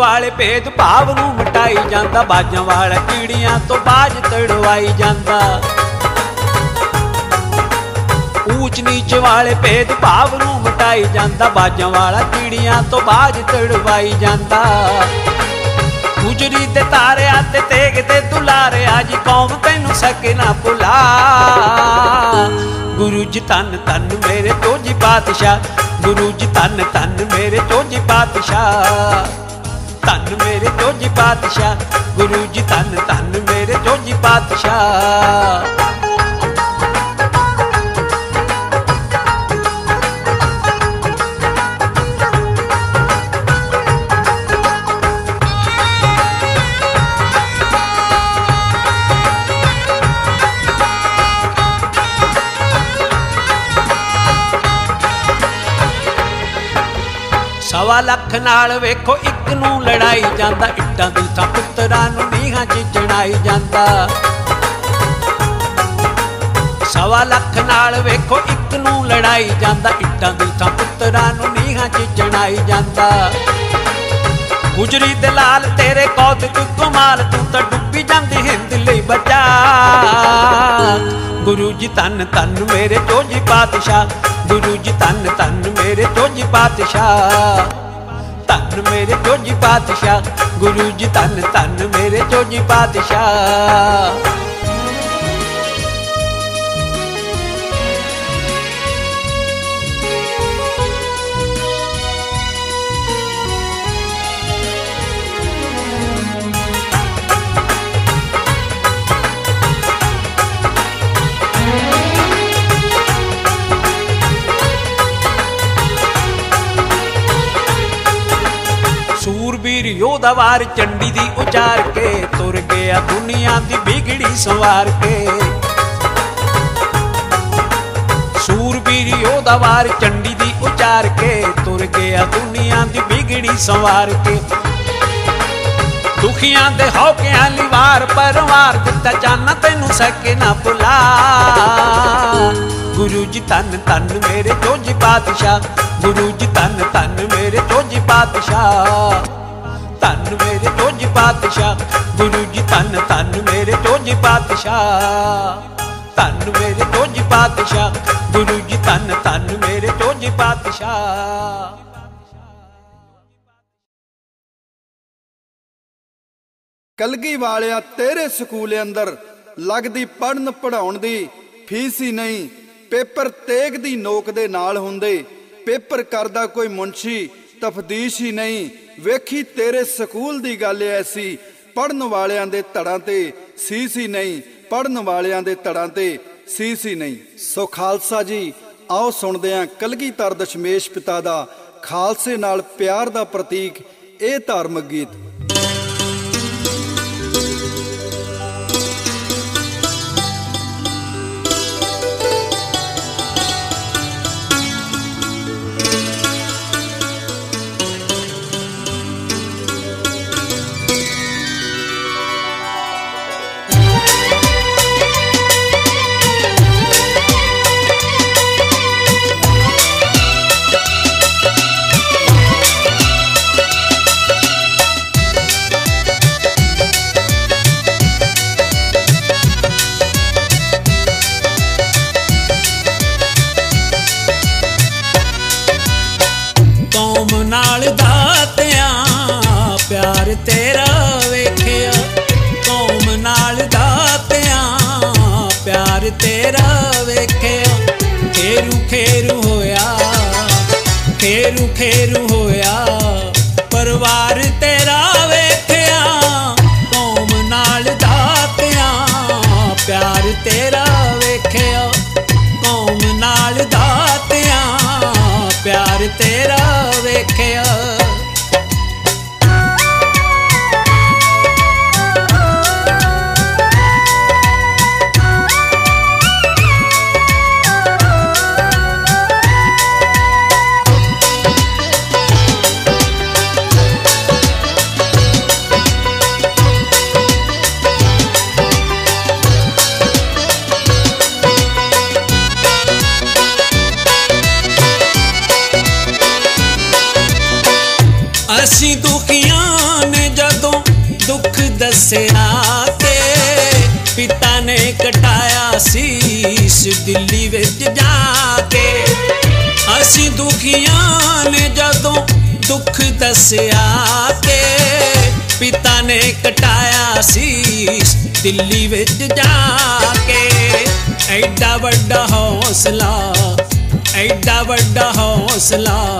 ਵਾਲੇ ਭੇਦ ਭਾਵ ਨੂੰ ਮਟਾਈ ਜਾਂਦਾ, ਬਾਜਾਂ ਵਾਲਾ ਕੀੜੀਆਂ ਤੋਂ ਬਾਜ ਤੜਵਾਈ ਜਾਂਦਾ। ਊਚ ਨੀਚ ਵਾਲੇ ਭੇਦ ਭਾਵ ਨੂੰ ਮਟਾਈ ਜਾਂਦਾ, ਬਾਜਾਂ ਵਾਲਾ ਕੀੜੀਆਂ ਤੋਂ ਬਾਜ ਤੜਵਾਈ ਜਾਂਦਾ। ਗੁਜਰੀ ਤੇ ਤਾਰਿਆਂ ਤੇ ਤੇਗ ਤੇ ਦੁਲਾਰਿਆ ਜੀ ਕੌਮ ਤੈਨੂੰ ਸਕੇ ਨਾ ਭੁਲਾ। ਗੁਰੂ ਜੀ ਤਨ ਤਨ ਮੇਰੇ ਤੋਜੀ ਪਾਤਸ਼ਾਹ, ਗੁਰੂ ਜੀ ਤਨ ਤਨ ਮੇਰੇ ਤੋਜੀ ਪਾਤਸ਼ਾਹ। ਤਨ ਮੇਰੇ ਤੋਜੀ ਪਾਤਸ਼ਾਹ, ਗੁਰੂ ਜੀ ਤਨ ਤਨ ਮੇਰੇ ਤੋਜੀ ਪਾਤਸ਼ਾਹ। ਸਵਾ ਲੱਖ ਨਾਲ ਵੇਖੋ ਇੱਕ ਨੂੰ ਲੜਾਈ ਜਾਂਦਾ, ਇੱਟਾਂ ਦੀ ਤਾਂ ਪੁੱਤਰਾਂ ਨੂੰ ਨੀਹਾਂ 'ਚ ਚਣਾਈ ਜਾਂਦਾ। ਸਵਾ ਲੱਖ ਨਾਲ ਵੇਖੋ, ਇੱਕ ਨੂੰ ਲੜਾਈ ਜਾਂਦਾ, ਇੱਟਾਂ ਦੀ ਤਾਂ ਨੂੰ ਨੀਹਾਂ 'ਚ ਚਣਾਈ ਜਾਂਦਾ। ਗੁਜਰੀ ਦਲਾਲ, ਤੇਰੇ ਕੌਤਕ ਕਮਾਲ, ਤੂੰ ਤਾਂ ਡੁੱਬੀ ਜਾਂਦੀ ਹਿੰਦ ਲਈ ਬਚਾ। ਗੁਰੂ ਜੀ ਤਨ ਤਨ ਮੇਰੇ ਚੋਜੀ ਪਾਤਸ਼ਾਹ, ਗੁਰੂ ਜੀ ਤਨ ਤਨ ਮੇਰੇ ਚੋਜੀ ਪਾਤਸ਼ਾਹ। ਤਨ ਮੇਰੇ ਤੋਜੀ ਪਾਤਸ਼ਾਹ ਗੁਰੂ ਜੀ ਤਨ ਤਨ ਮੇਰੇ ਤੋਜੀ ਪਾਤਸ਼ਾਹ। ਯੋਧਾ ਵਾਰ ਚੰਡੀ ਦੀ ਉਚਾਰ ਕੇ ਤੁਰ ਗਿਆ ਦੁਨੀਆ ਦੀ ਬਿਗੜੀ ਸਵਾਰ ਕੇ। ਸੂਰਬੀਰ ਯੋਧਾ ਵਾਰ ਚੰਡੀ ਦੀ ਉਚਾਰ ਕੇ ਤੁਰ ਗਿਆ ਦੁਨੀਆ ਦੀ ਬਿਗੜੀ ਸਵਾਰ ਕੇ। ਦੁਖੀਆਂ ਦੇ ਹੌਕਿਆਂ ਲਈ ਵਾਰ ਪਰਵਾਰ ਦਿੱਤਾ ਜਾਨਾ, ਤੈਨੂੰ ਸਕੇ ਨਾ ਭੁਲਾ। ਗੁਰੂ ਜੀ ਤਨ ਤਨ ਮੇਰੇ ਜੋਜੀ ਪਾਤਸ਼ਾਹ, ਗੁਰੂ ਜੀ ਤਨ ਤਨ ਮੇਰੇ ਜੋਜੀ ਪਾਤਸ਼ਾਹ। ਤਨ ਮੇਰੇ ਜੋਜੀ ਪਾਤਸ਼ਾਹ। ਗੁਰੂ ਜੀ ਤਨ ਤਨ ਮੇਰੇ ਜੋਜੀ ਪਾਤਸ਼ਾਹ। ਤਨ ਮੇਰੇ ਜੋਜੀ ਪਾਤਸ਼ਾਹ। ਗੁਰੂ ਜੀ ਤਨ ਤਨ ਮੇਰੇ ਜੋਜੀ ਪਾਤਸ਼ਾਹ। ਕਲਗੀ ਵਾਲਿਆ, ਤੇਰੇ ਸਕੂਲ ਅੰਦਰ ਲੱਗਦੀ ਪੜਨ ਪੜਾਉਣ ਦੀ ਫੀਸ ਹੀ ਨਹੀਂ। ਪੇਪਰ ਤੇਗ ਦੀ ਨੋਕ ਦੇ ਨਾਲ ਹੁੰਦੇ। ਪੇਪਰ ਕਰਦਾ ਕੋਈ ਮੁੰਸ਼ੀ ਤਫਦੀਸ਼ ਹੀ ਨਹੀਂ। ਵੇਖੀ ਤੇਰੇ ਸਕੂਲ ਦੀ ਗੱਲ ਐਸੀ ਪੜਨ ਵਾਲਿਆਂ ਦੇ ਧੜਾਂ ਤੇ ਸੀਸ ਹੀ ਨਹੀਂ ਪੜਨ ਵਾਲਿਆਂ ਦੇ ਧੜਾਂ ਤੇ ਸੀਸ ਹੀ ਨਹੀਂ। ਸੋ ਖਾਲਸਾ ਜੀ, ਆਓ ਸੁਣਦੇ ਹਾਂ ਕਲਗੀਧਰ ਦਸ਼ਮੇਸ਼ ਪਿਤਾ ਦਾ ਖਾਲਸੇ ਨਾਲ ਪਿਆਰ ਦਾ ਪ੍ਰਤੀਕ, ਇਹ ਧਾਰਮਿਕ ਗੀਤ। ferro ਦੱਸਿਆ ਕੇ ਪਿਤਾ ਨੇ ਕਟਾਇਆ ਸੀਸ ਦਿੱਲੀ ਵਿੱਚ ਜਾ ਕੇ ਐਡਾ ਵੱਡਾ ਹੌਸਲਾ, ਐਡਾ ਵੱਡਾ ਹੌਸਲਾ।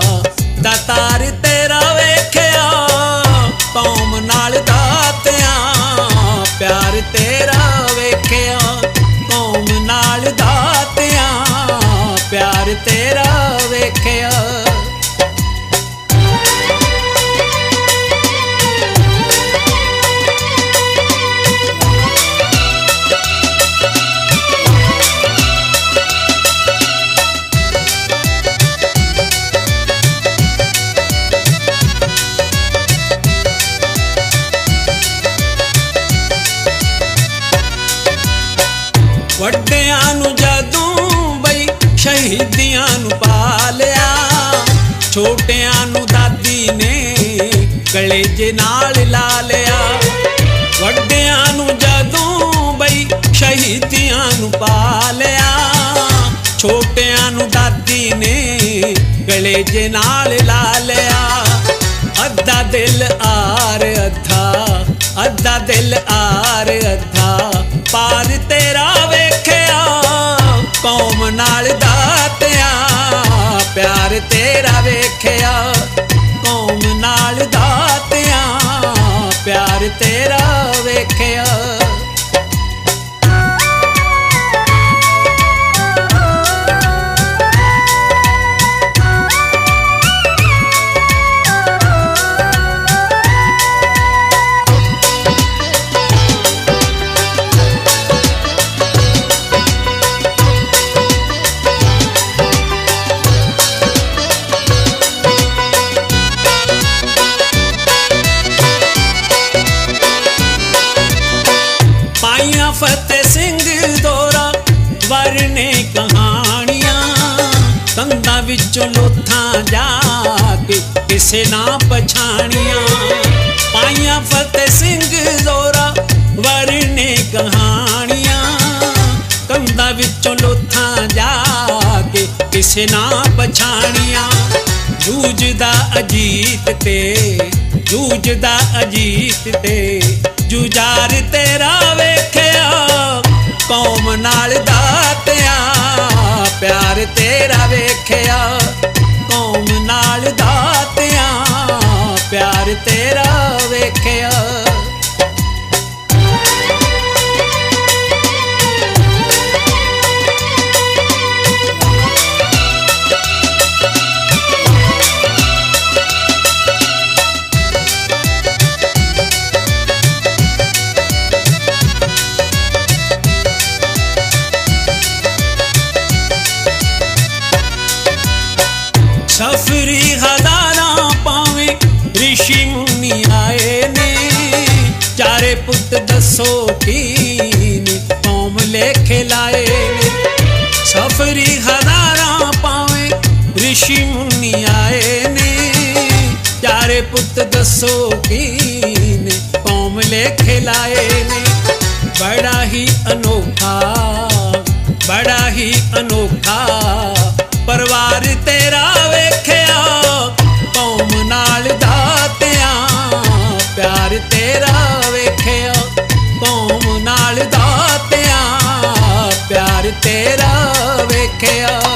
ਛੋਟਿਆਂ ਨੂੰ ਦਾਦੀ ਨੇ ਗਲੇ ਕਲੇਜੇ ਨਾਲ ਲਾ ਲਿਆ। ਵੱਡਿਆਂ ਨੂੰ ਜਦੋਂ ਬਈ ਸ਼ਹੀਦੀਆਂ ਨੂੰ ਪਾਲਿਆ ਛੋਟਿਆਂ ਨੂੰ ਦਾਦੀ ਨੇ ਗਲੇ ਕਲੇਜੇ ਨਾਲ ਲਾ ਲਿਆ। ਅੱਧਾ ਦਿਲ ਆਰ ਅੱਧਾ ਅੱਧਾ ਦਿਲ ਆਰ ਅੱਧਾ, ਪਾਰ ਤੇਰਾ ਕਿਸੇ ਨਾ ਪਛਾਣੀਆਂ। ਪਾਈਆਂ ਫਤਿਹ ਸਿੰਘ ਦੋਰਾ ਵਰਨੇ ਕਹਾਣੀਆਂ। ਕੰਧਾਂ ਵਿੱਚੋਂ ਲੋਥਾਂ ਜਾ ਕੇ ਕਿਸੇ ਨਾ ਪਛਾਣੀਆਂ। ਜੂਝਦਾ ਅਜੀਤ ਤੇ ਜੂਝਦਾ ਅਜੀਤ ਤੇ, ਜੁਝਾਰ ਤੇਰਾ ਵੇਖਿਆ, ਕੌਮ ਨਾਲ ਦਾਤਿਆ, ਪਿਆਰ ਤੇਰਾ ਵੇਖਿਆ। ਪਿਆਰ ਸੋਗੀ ਨੇ ਕੀਨ ਕੌਮ ਲੇਖੇ ਲਾਏ ਨੇ। ਬੜਾ ਹੀ ਅਨੋਖਾ, ਬੜਾ ਹੀ ਅਨੋਖਾ ਪਰਿਵਾਰ ਤੇਰਾ ਵੇਖਿਆ। ਕੌਮ ਨਾਲ ਦਾਤਿਆਂ, ਪਿਆਰ ਤੇਰਾ ਵੇਖਿਆ। ਕੌਮ ਨਾਲ ਦਾਤਿਆਂ, ਪਿਆਰ ਤੇਰਾ ਵੇਖਿਆ।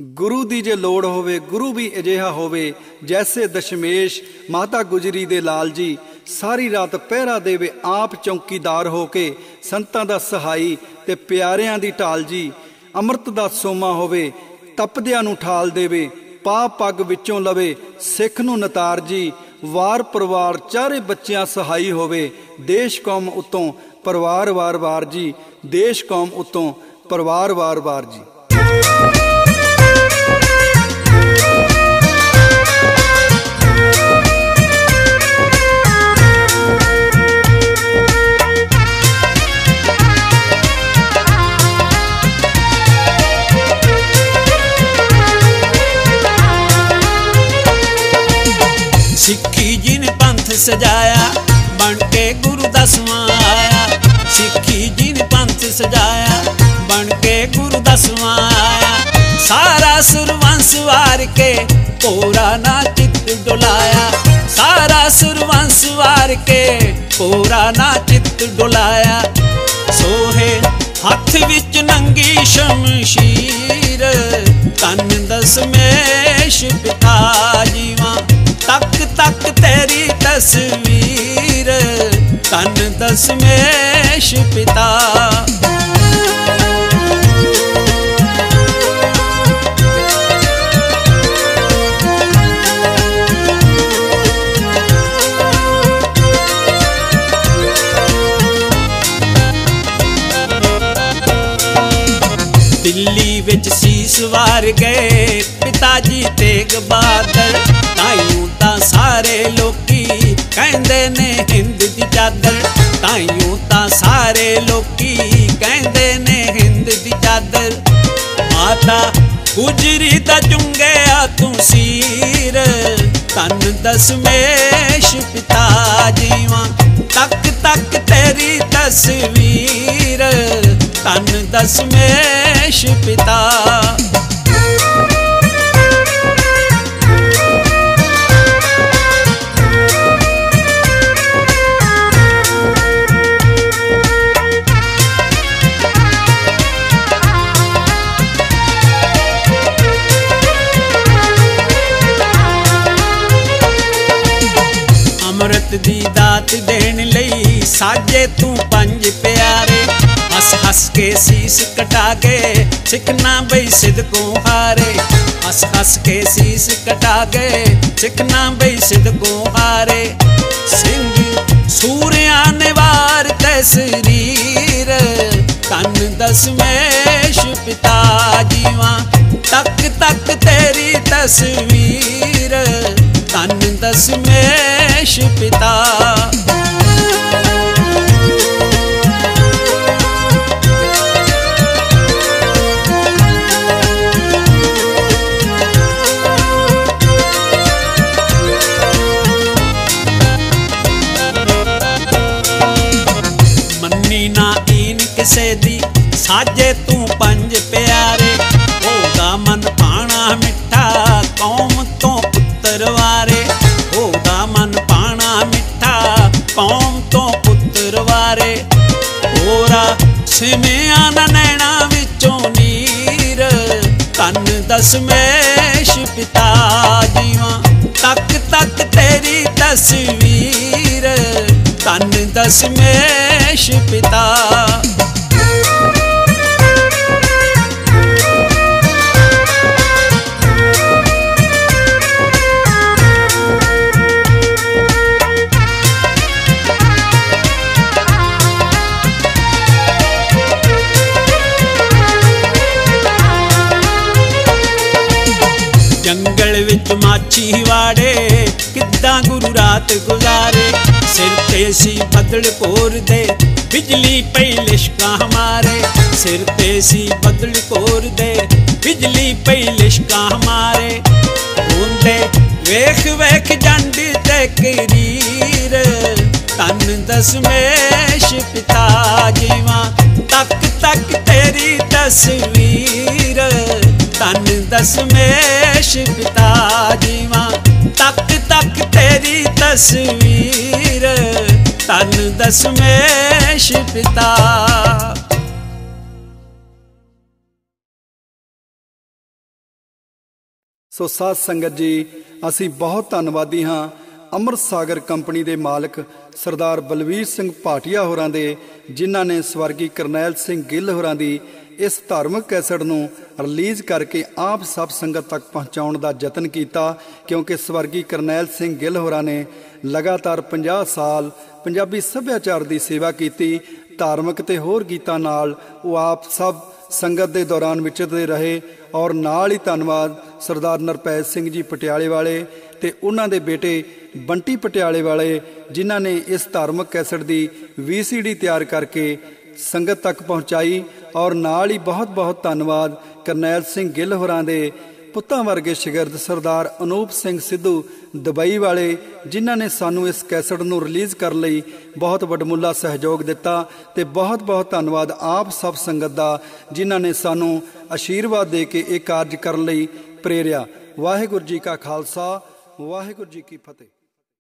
ਗੁਰੂ ਦੀ ਜੇ ਲੋੜ ਹੋਵੇ, ਗੁਰੂ ਵੀ ਅਜਿਹਾ ਹੋਵੇ, ਜੈਸੇ ਦਸ਼ਮੇਸ਼ ਮਾਤਾ ਗੁਜਰੀ ਦੇ ਲਾਲ ਜੀ, ਸਾਰੀ ਰਾਤ ਪਹਿਰਾ ਦੇਵੇ ਆਪ ਚੌਕੀਦਾਰ ਹੋ ਕੇ, ਸੰਤਾਂ ਦਾ ਸਹਾਈ ਤੇ ਪਿਆਰਿਆਂ ਦੀ ਢਾਲ ਜੀ, ਅੰਮ੍ਰਿਤ ਦਾ ਸੋਮਾ ਹੋਵੇ, ਤਪਦਿਆਂ ਨੂੰ ਠਾਲ ਦੇਵੇ ਪਾ ਪੱਗ ਵਿੱਚੋਂ ਲਵੇ, ਸਿੱਖ ਨੂੰ ਨਤਾਰ ਜੀ, ਵਾਰ ਪਰਿਵਾਰ ਚਾਰੇ ਬੱਚਿਆਂ ਸਹਾਈ ਹੋਵੇ, ਦੇਸ਼ ਕੌਮ ਉਤੋਂ ਪਰਿਵਾਰ ਵਾਰ-ਵਾਰ ਜੀ, ਦੇਸ਼ ਕੌਮ ਉਤੋਂ ਪਰਿਵਾਰ ਵਾਰ-ਵਾਰ ਜੀ। ਸਜਾਇਆ, ਬਣ ਕੇ ਗੁਰੂ ਦਸਵਾਂ ਆਇਆ ਸਿੱਖੀ ਜੀ ਨੇ ਪੰਥ ਸਜਾਇਆ, ਬਣ ਕੇ ਗੁਰੂ ਦਸਵਾਂ ਆਇਆ ਸਾਰਾ ਸੁਰਵੰਸ ਵਾਰ ਕੇ ਪੂਰਾ ਨਾ ਚਿੱਤ ਡੁਲਾਇਆ। ਸਾਰਾ ਸੁਰਵੰਸ ਵਾਰ ਕੇ ਕੋਰਾ ਨਾ ਚਿੱਤ ਡੁਲਾਇਆ। ਸੋਹੇ ਹੱਥ ਵਿੱਚ ਨੰਗੀ ਸ਼ਮਸ਼ੀਰ, ਤਨ ਦਸਮੇਸ਼ ਪਿਤਾ ਜੀਵਾ। ਤੱਕ ਤੱਕ ਤੇਰੀ ਤਸਵੀਰ ਤਨ ਦਸਮੇਸ਼ ਪਿਤਾ। ਦਿੱਲੀ ਵਿੱਚ ਸੀਸ ਵਾਰ ਗਏ ਜੀ ਤੇਗ ਬਹਾਦਰ ਤਾਈਓ ਤਾਂ ਸਾਰੇ ਲੋਕੀ ਕਹਿੰਦੇ ਨੇ ਹਿੰਦ ਦੀ ਚਾਦਰ। ਤਾਈਓ ਤਾਂ ਸਾਰੇ ਲੋਕੀ ਕਹਿੰਦੇ ਨੇ ਹਿੰਦ ਦੀ ਚਾਦਰ। ਮਾਤਾ ਗੁਜਰੀ ਦਾ ਚੁੰਗਿਆ ਤੂੰ ਸੀਰ। ਤਨ ਦਸਮੇਸ਼ ਪਿਤਾ ਜੀਵਾ। ਤੱਕ ਤੱਕ ਤੇਰੀ ਤਸਵੀਰ। ਤਨ ਦਸਮੇਸ਼ ਪਿਤਾ। ਦਾਤ ਦੇਣ ਲਈ ਸਾਜੇ ਤੂੰ ਪੰਜ ਪਿਆਰੇ। ਹੱਸ ਹੱਸ ਕੇ ਸੀਸ ਕਟਾ ਕੇ ਸਿੱਖਣਾ ਬਈ ਸਿਦਕੋਂ ਹਾਰੇ। ਹੱਸ ਹੱਸ ਕੇ ਸੀਸ ਕਟਾ ਕੇ ਸਿੱਖਣਾ ਬਈ ਸਿਦਕੋਂ ਹਾਰੇ। ਸਿੰਘ ਸੂਰਿਆਂ ਨੇ ਵਾਰ ਤੈ ਸਰੀਰ ਤਨ ਦਸਮੇਸ਼ ਪਿਤਾ ਜੀਵਾ। ਤੱਕ ਤੱਕ ਤੇਰੀ ਤਸਵੀਰ ਤਨ ਦਸਮੇਸ਼ ਪਿਤਾ ਦਸਮੇਸ਼ ਪਿਤਾ ਜੀਵਾ। ਤੱਕ ਤੱਕ ਤੇਰੀ ਤਸਵੀਰ। ਤਨ ਦਸਮੇਸ਼ ਪਿਤਾ ਸੀ ਬੱਦਲ ਕੋਰ ਦੇ ਬਿਜਲੀ ਪਈ ਲਿਸ਼ਕਾਂ ਹਮਾਰੇ ਸਿਰ ਤੇ ਸੀ ਬੱਦਲ ਕੋਰ ਦੇ ਬਿਜਲੀ ਪਈ ਲਿਸ਼ਕਾਂ ਹਮਾਰੇ ਹੁੰਦੇ ਵੇਖ ਵੇਖ ਜਾਂਦੀ ਤੇ ਕਰੀਰ, ਤਨ ਦਸਮੇਸ਼ ਪਿਤਾ ਜੀਵਾ, ਤੱਕ ਤੱਕ ਤੇਰੀ ਤਸਵੀਰ। ਤਨ ਦਸਮੇਸ਼ ਪਿਤਾ ਜੀਵਾ, ਤੱਕ ਤੱਕ ਤੇਰੀ ਤਸਵੀਰ। ਤਨ ਦਸਮੇਸ਼ ਪਿਤਾ ਸੋ ਸਾਧ ਸੰਗਤ ਜੀ, ਅਸੀਂ ਬਹੁਤ ਧੰਨਵਾਦੀ ਹਾਂ ਅੰਮ੍ਰਿਤ ਸਾਗਰ ਕੰਪਨੀ ਦੇ ਮਾਲਕ ਸਰਦਾਰ ਬਲਵੀਰ ਸਿੰਘ ਭਾਟੀਆ ਹੋਰਾਂ ਦੇ, ਜਿਨ੍ਹਾਂ ਨੇ ਸਵਰਗੀ ਕਰਨੈਲ ਸਿੰਘ ਗਿੱਲ ਹੋਰਾਂ ਦੀ ਇਸ ਧਾਰਮਿਕ ਕੈਸਟ ਨੂੰ ਰਿਲੀਜ਼ ਕਰਕੇ ਆਪ ਸਭ ਸੰਗਤ ਤੱਕ ਪਹੁੰਚਾਉਣ ਦਾ ਯਤਨ ਕੀਤਾ, ਕਿਉਂਕਿ ਸਵਰਗੀ ਕਰਨੈਲ ਸਿੰਘ ਗਿੱਲ ਹੋਰਾਂ ਨੇ ਲਗਾਤਾਰ 50 ਸਾਲ ਪੰਜਾਬੀ ਸੱਭਿਆਚਾਰ ਦੀ ਸੇਵਾ ਕੀਤੀ, ਧਾਰਮਿਕ ਤੇ ਹੋਰ ਗੀਤਾਂ ਨਾਲ ਉਹ ਆਪ ਸਭ ਸੰਗਤ ਦੇ ਦੌਰਾਨ ਵਿਚਰਦੇ ਰਹੇ ਔਰ ਨਾਲ ਹੀ ਧੰਨਵਾਦ ਸਰਦਾਰ ਨਰਪੈਜ ਸਿੰਘ ਜੀ ਪਟਿਆਲੇ ਵਾਲੇ ਤੇ ਉਹਨਾਂ ਦੇ ਬੇਟੇ ਬੰਟੀ ਪਟਿਆਲੇ ਵਾਲੇ, ਜਿਨ੍ਹਾਂ ਨੇ ਇਸ ਧਾਰਮਿਕ ਕੈਸਟ ਦੀ VCD ਤਿਆਰ ਕਰਕੇ ਸੰਗਤ ਤੱਕ ਪਹੁੰਚਾਈ ਔਰ ਨਾਲ ਹੀ ਬਹੁਤ-ਬਹੁਤ ਧੰਨਵਾਦ ਕਰਨੈਲ ਸਿੰਘ ਗਿੱਲ ਹੋਰਾਂ ਦੇ ਪੁੱਤਾਂ ਵਰਗੇ ਸ਼ਾਗਿਰਦ ਸਰਦਾਰ ਅਨੂਪ ਸਿੰਘ ਸਿੱਧੂ ਦੁਬਈ ਵਾਲੇ, ਜਿਨ੍ਹਾਂ ਨੇ ਸਾਨੂੰ ਇਸ ਕੈਸਟ ਨੂੰ ਰਿਲੀਜ਼ ਕਰਨ ਲਈ ਬਹੁਤ ਵੱਡਮੁੱਲਾ ਸਹਿਯੋਗ ਦਿੱਤਾ ਤੇ ਬਹੁਤ ਬਹੁਤ ਧੰਨਵਾਦ ਆਪ ਸਭ ਸੰਗਤ ਦਾ, ਜਿਨ੍ਹਾਂ ਨੇ ਸਾਨੂੰ ਅਸ਼ੀਰਵਾਦ ਦੇ ਕੇ ਇਹ ਕਾਰਜ ਕਰਨ ਲਈ ਪ੍ਰੇਰਿਆ। ਵਾਹਿਗੁਰੂ ਜੀ ਕਾ ਖਾਲਸਾ, ਵਾਹਿਗੁਰੂ ਜੀ ਕੀ ਫਤਿਹ।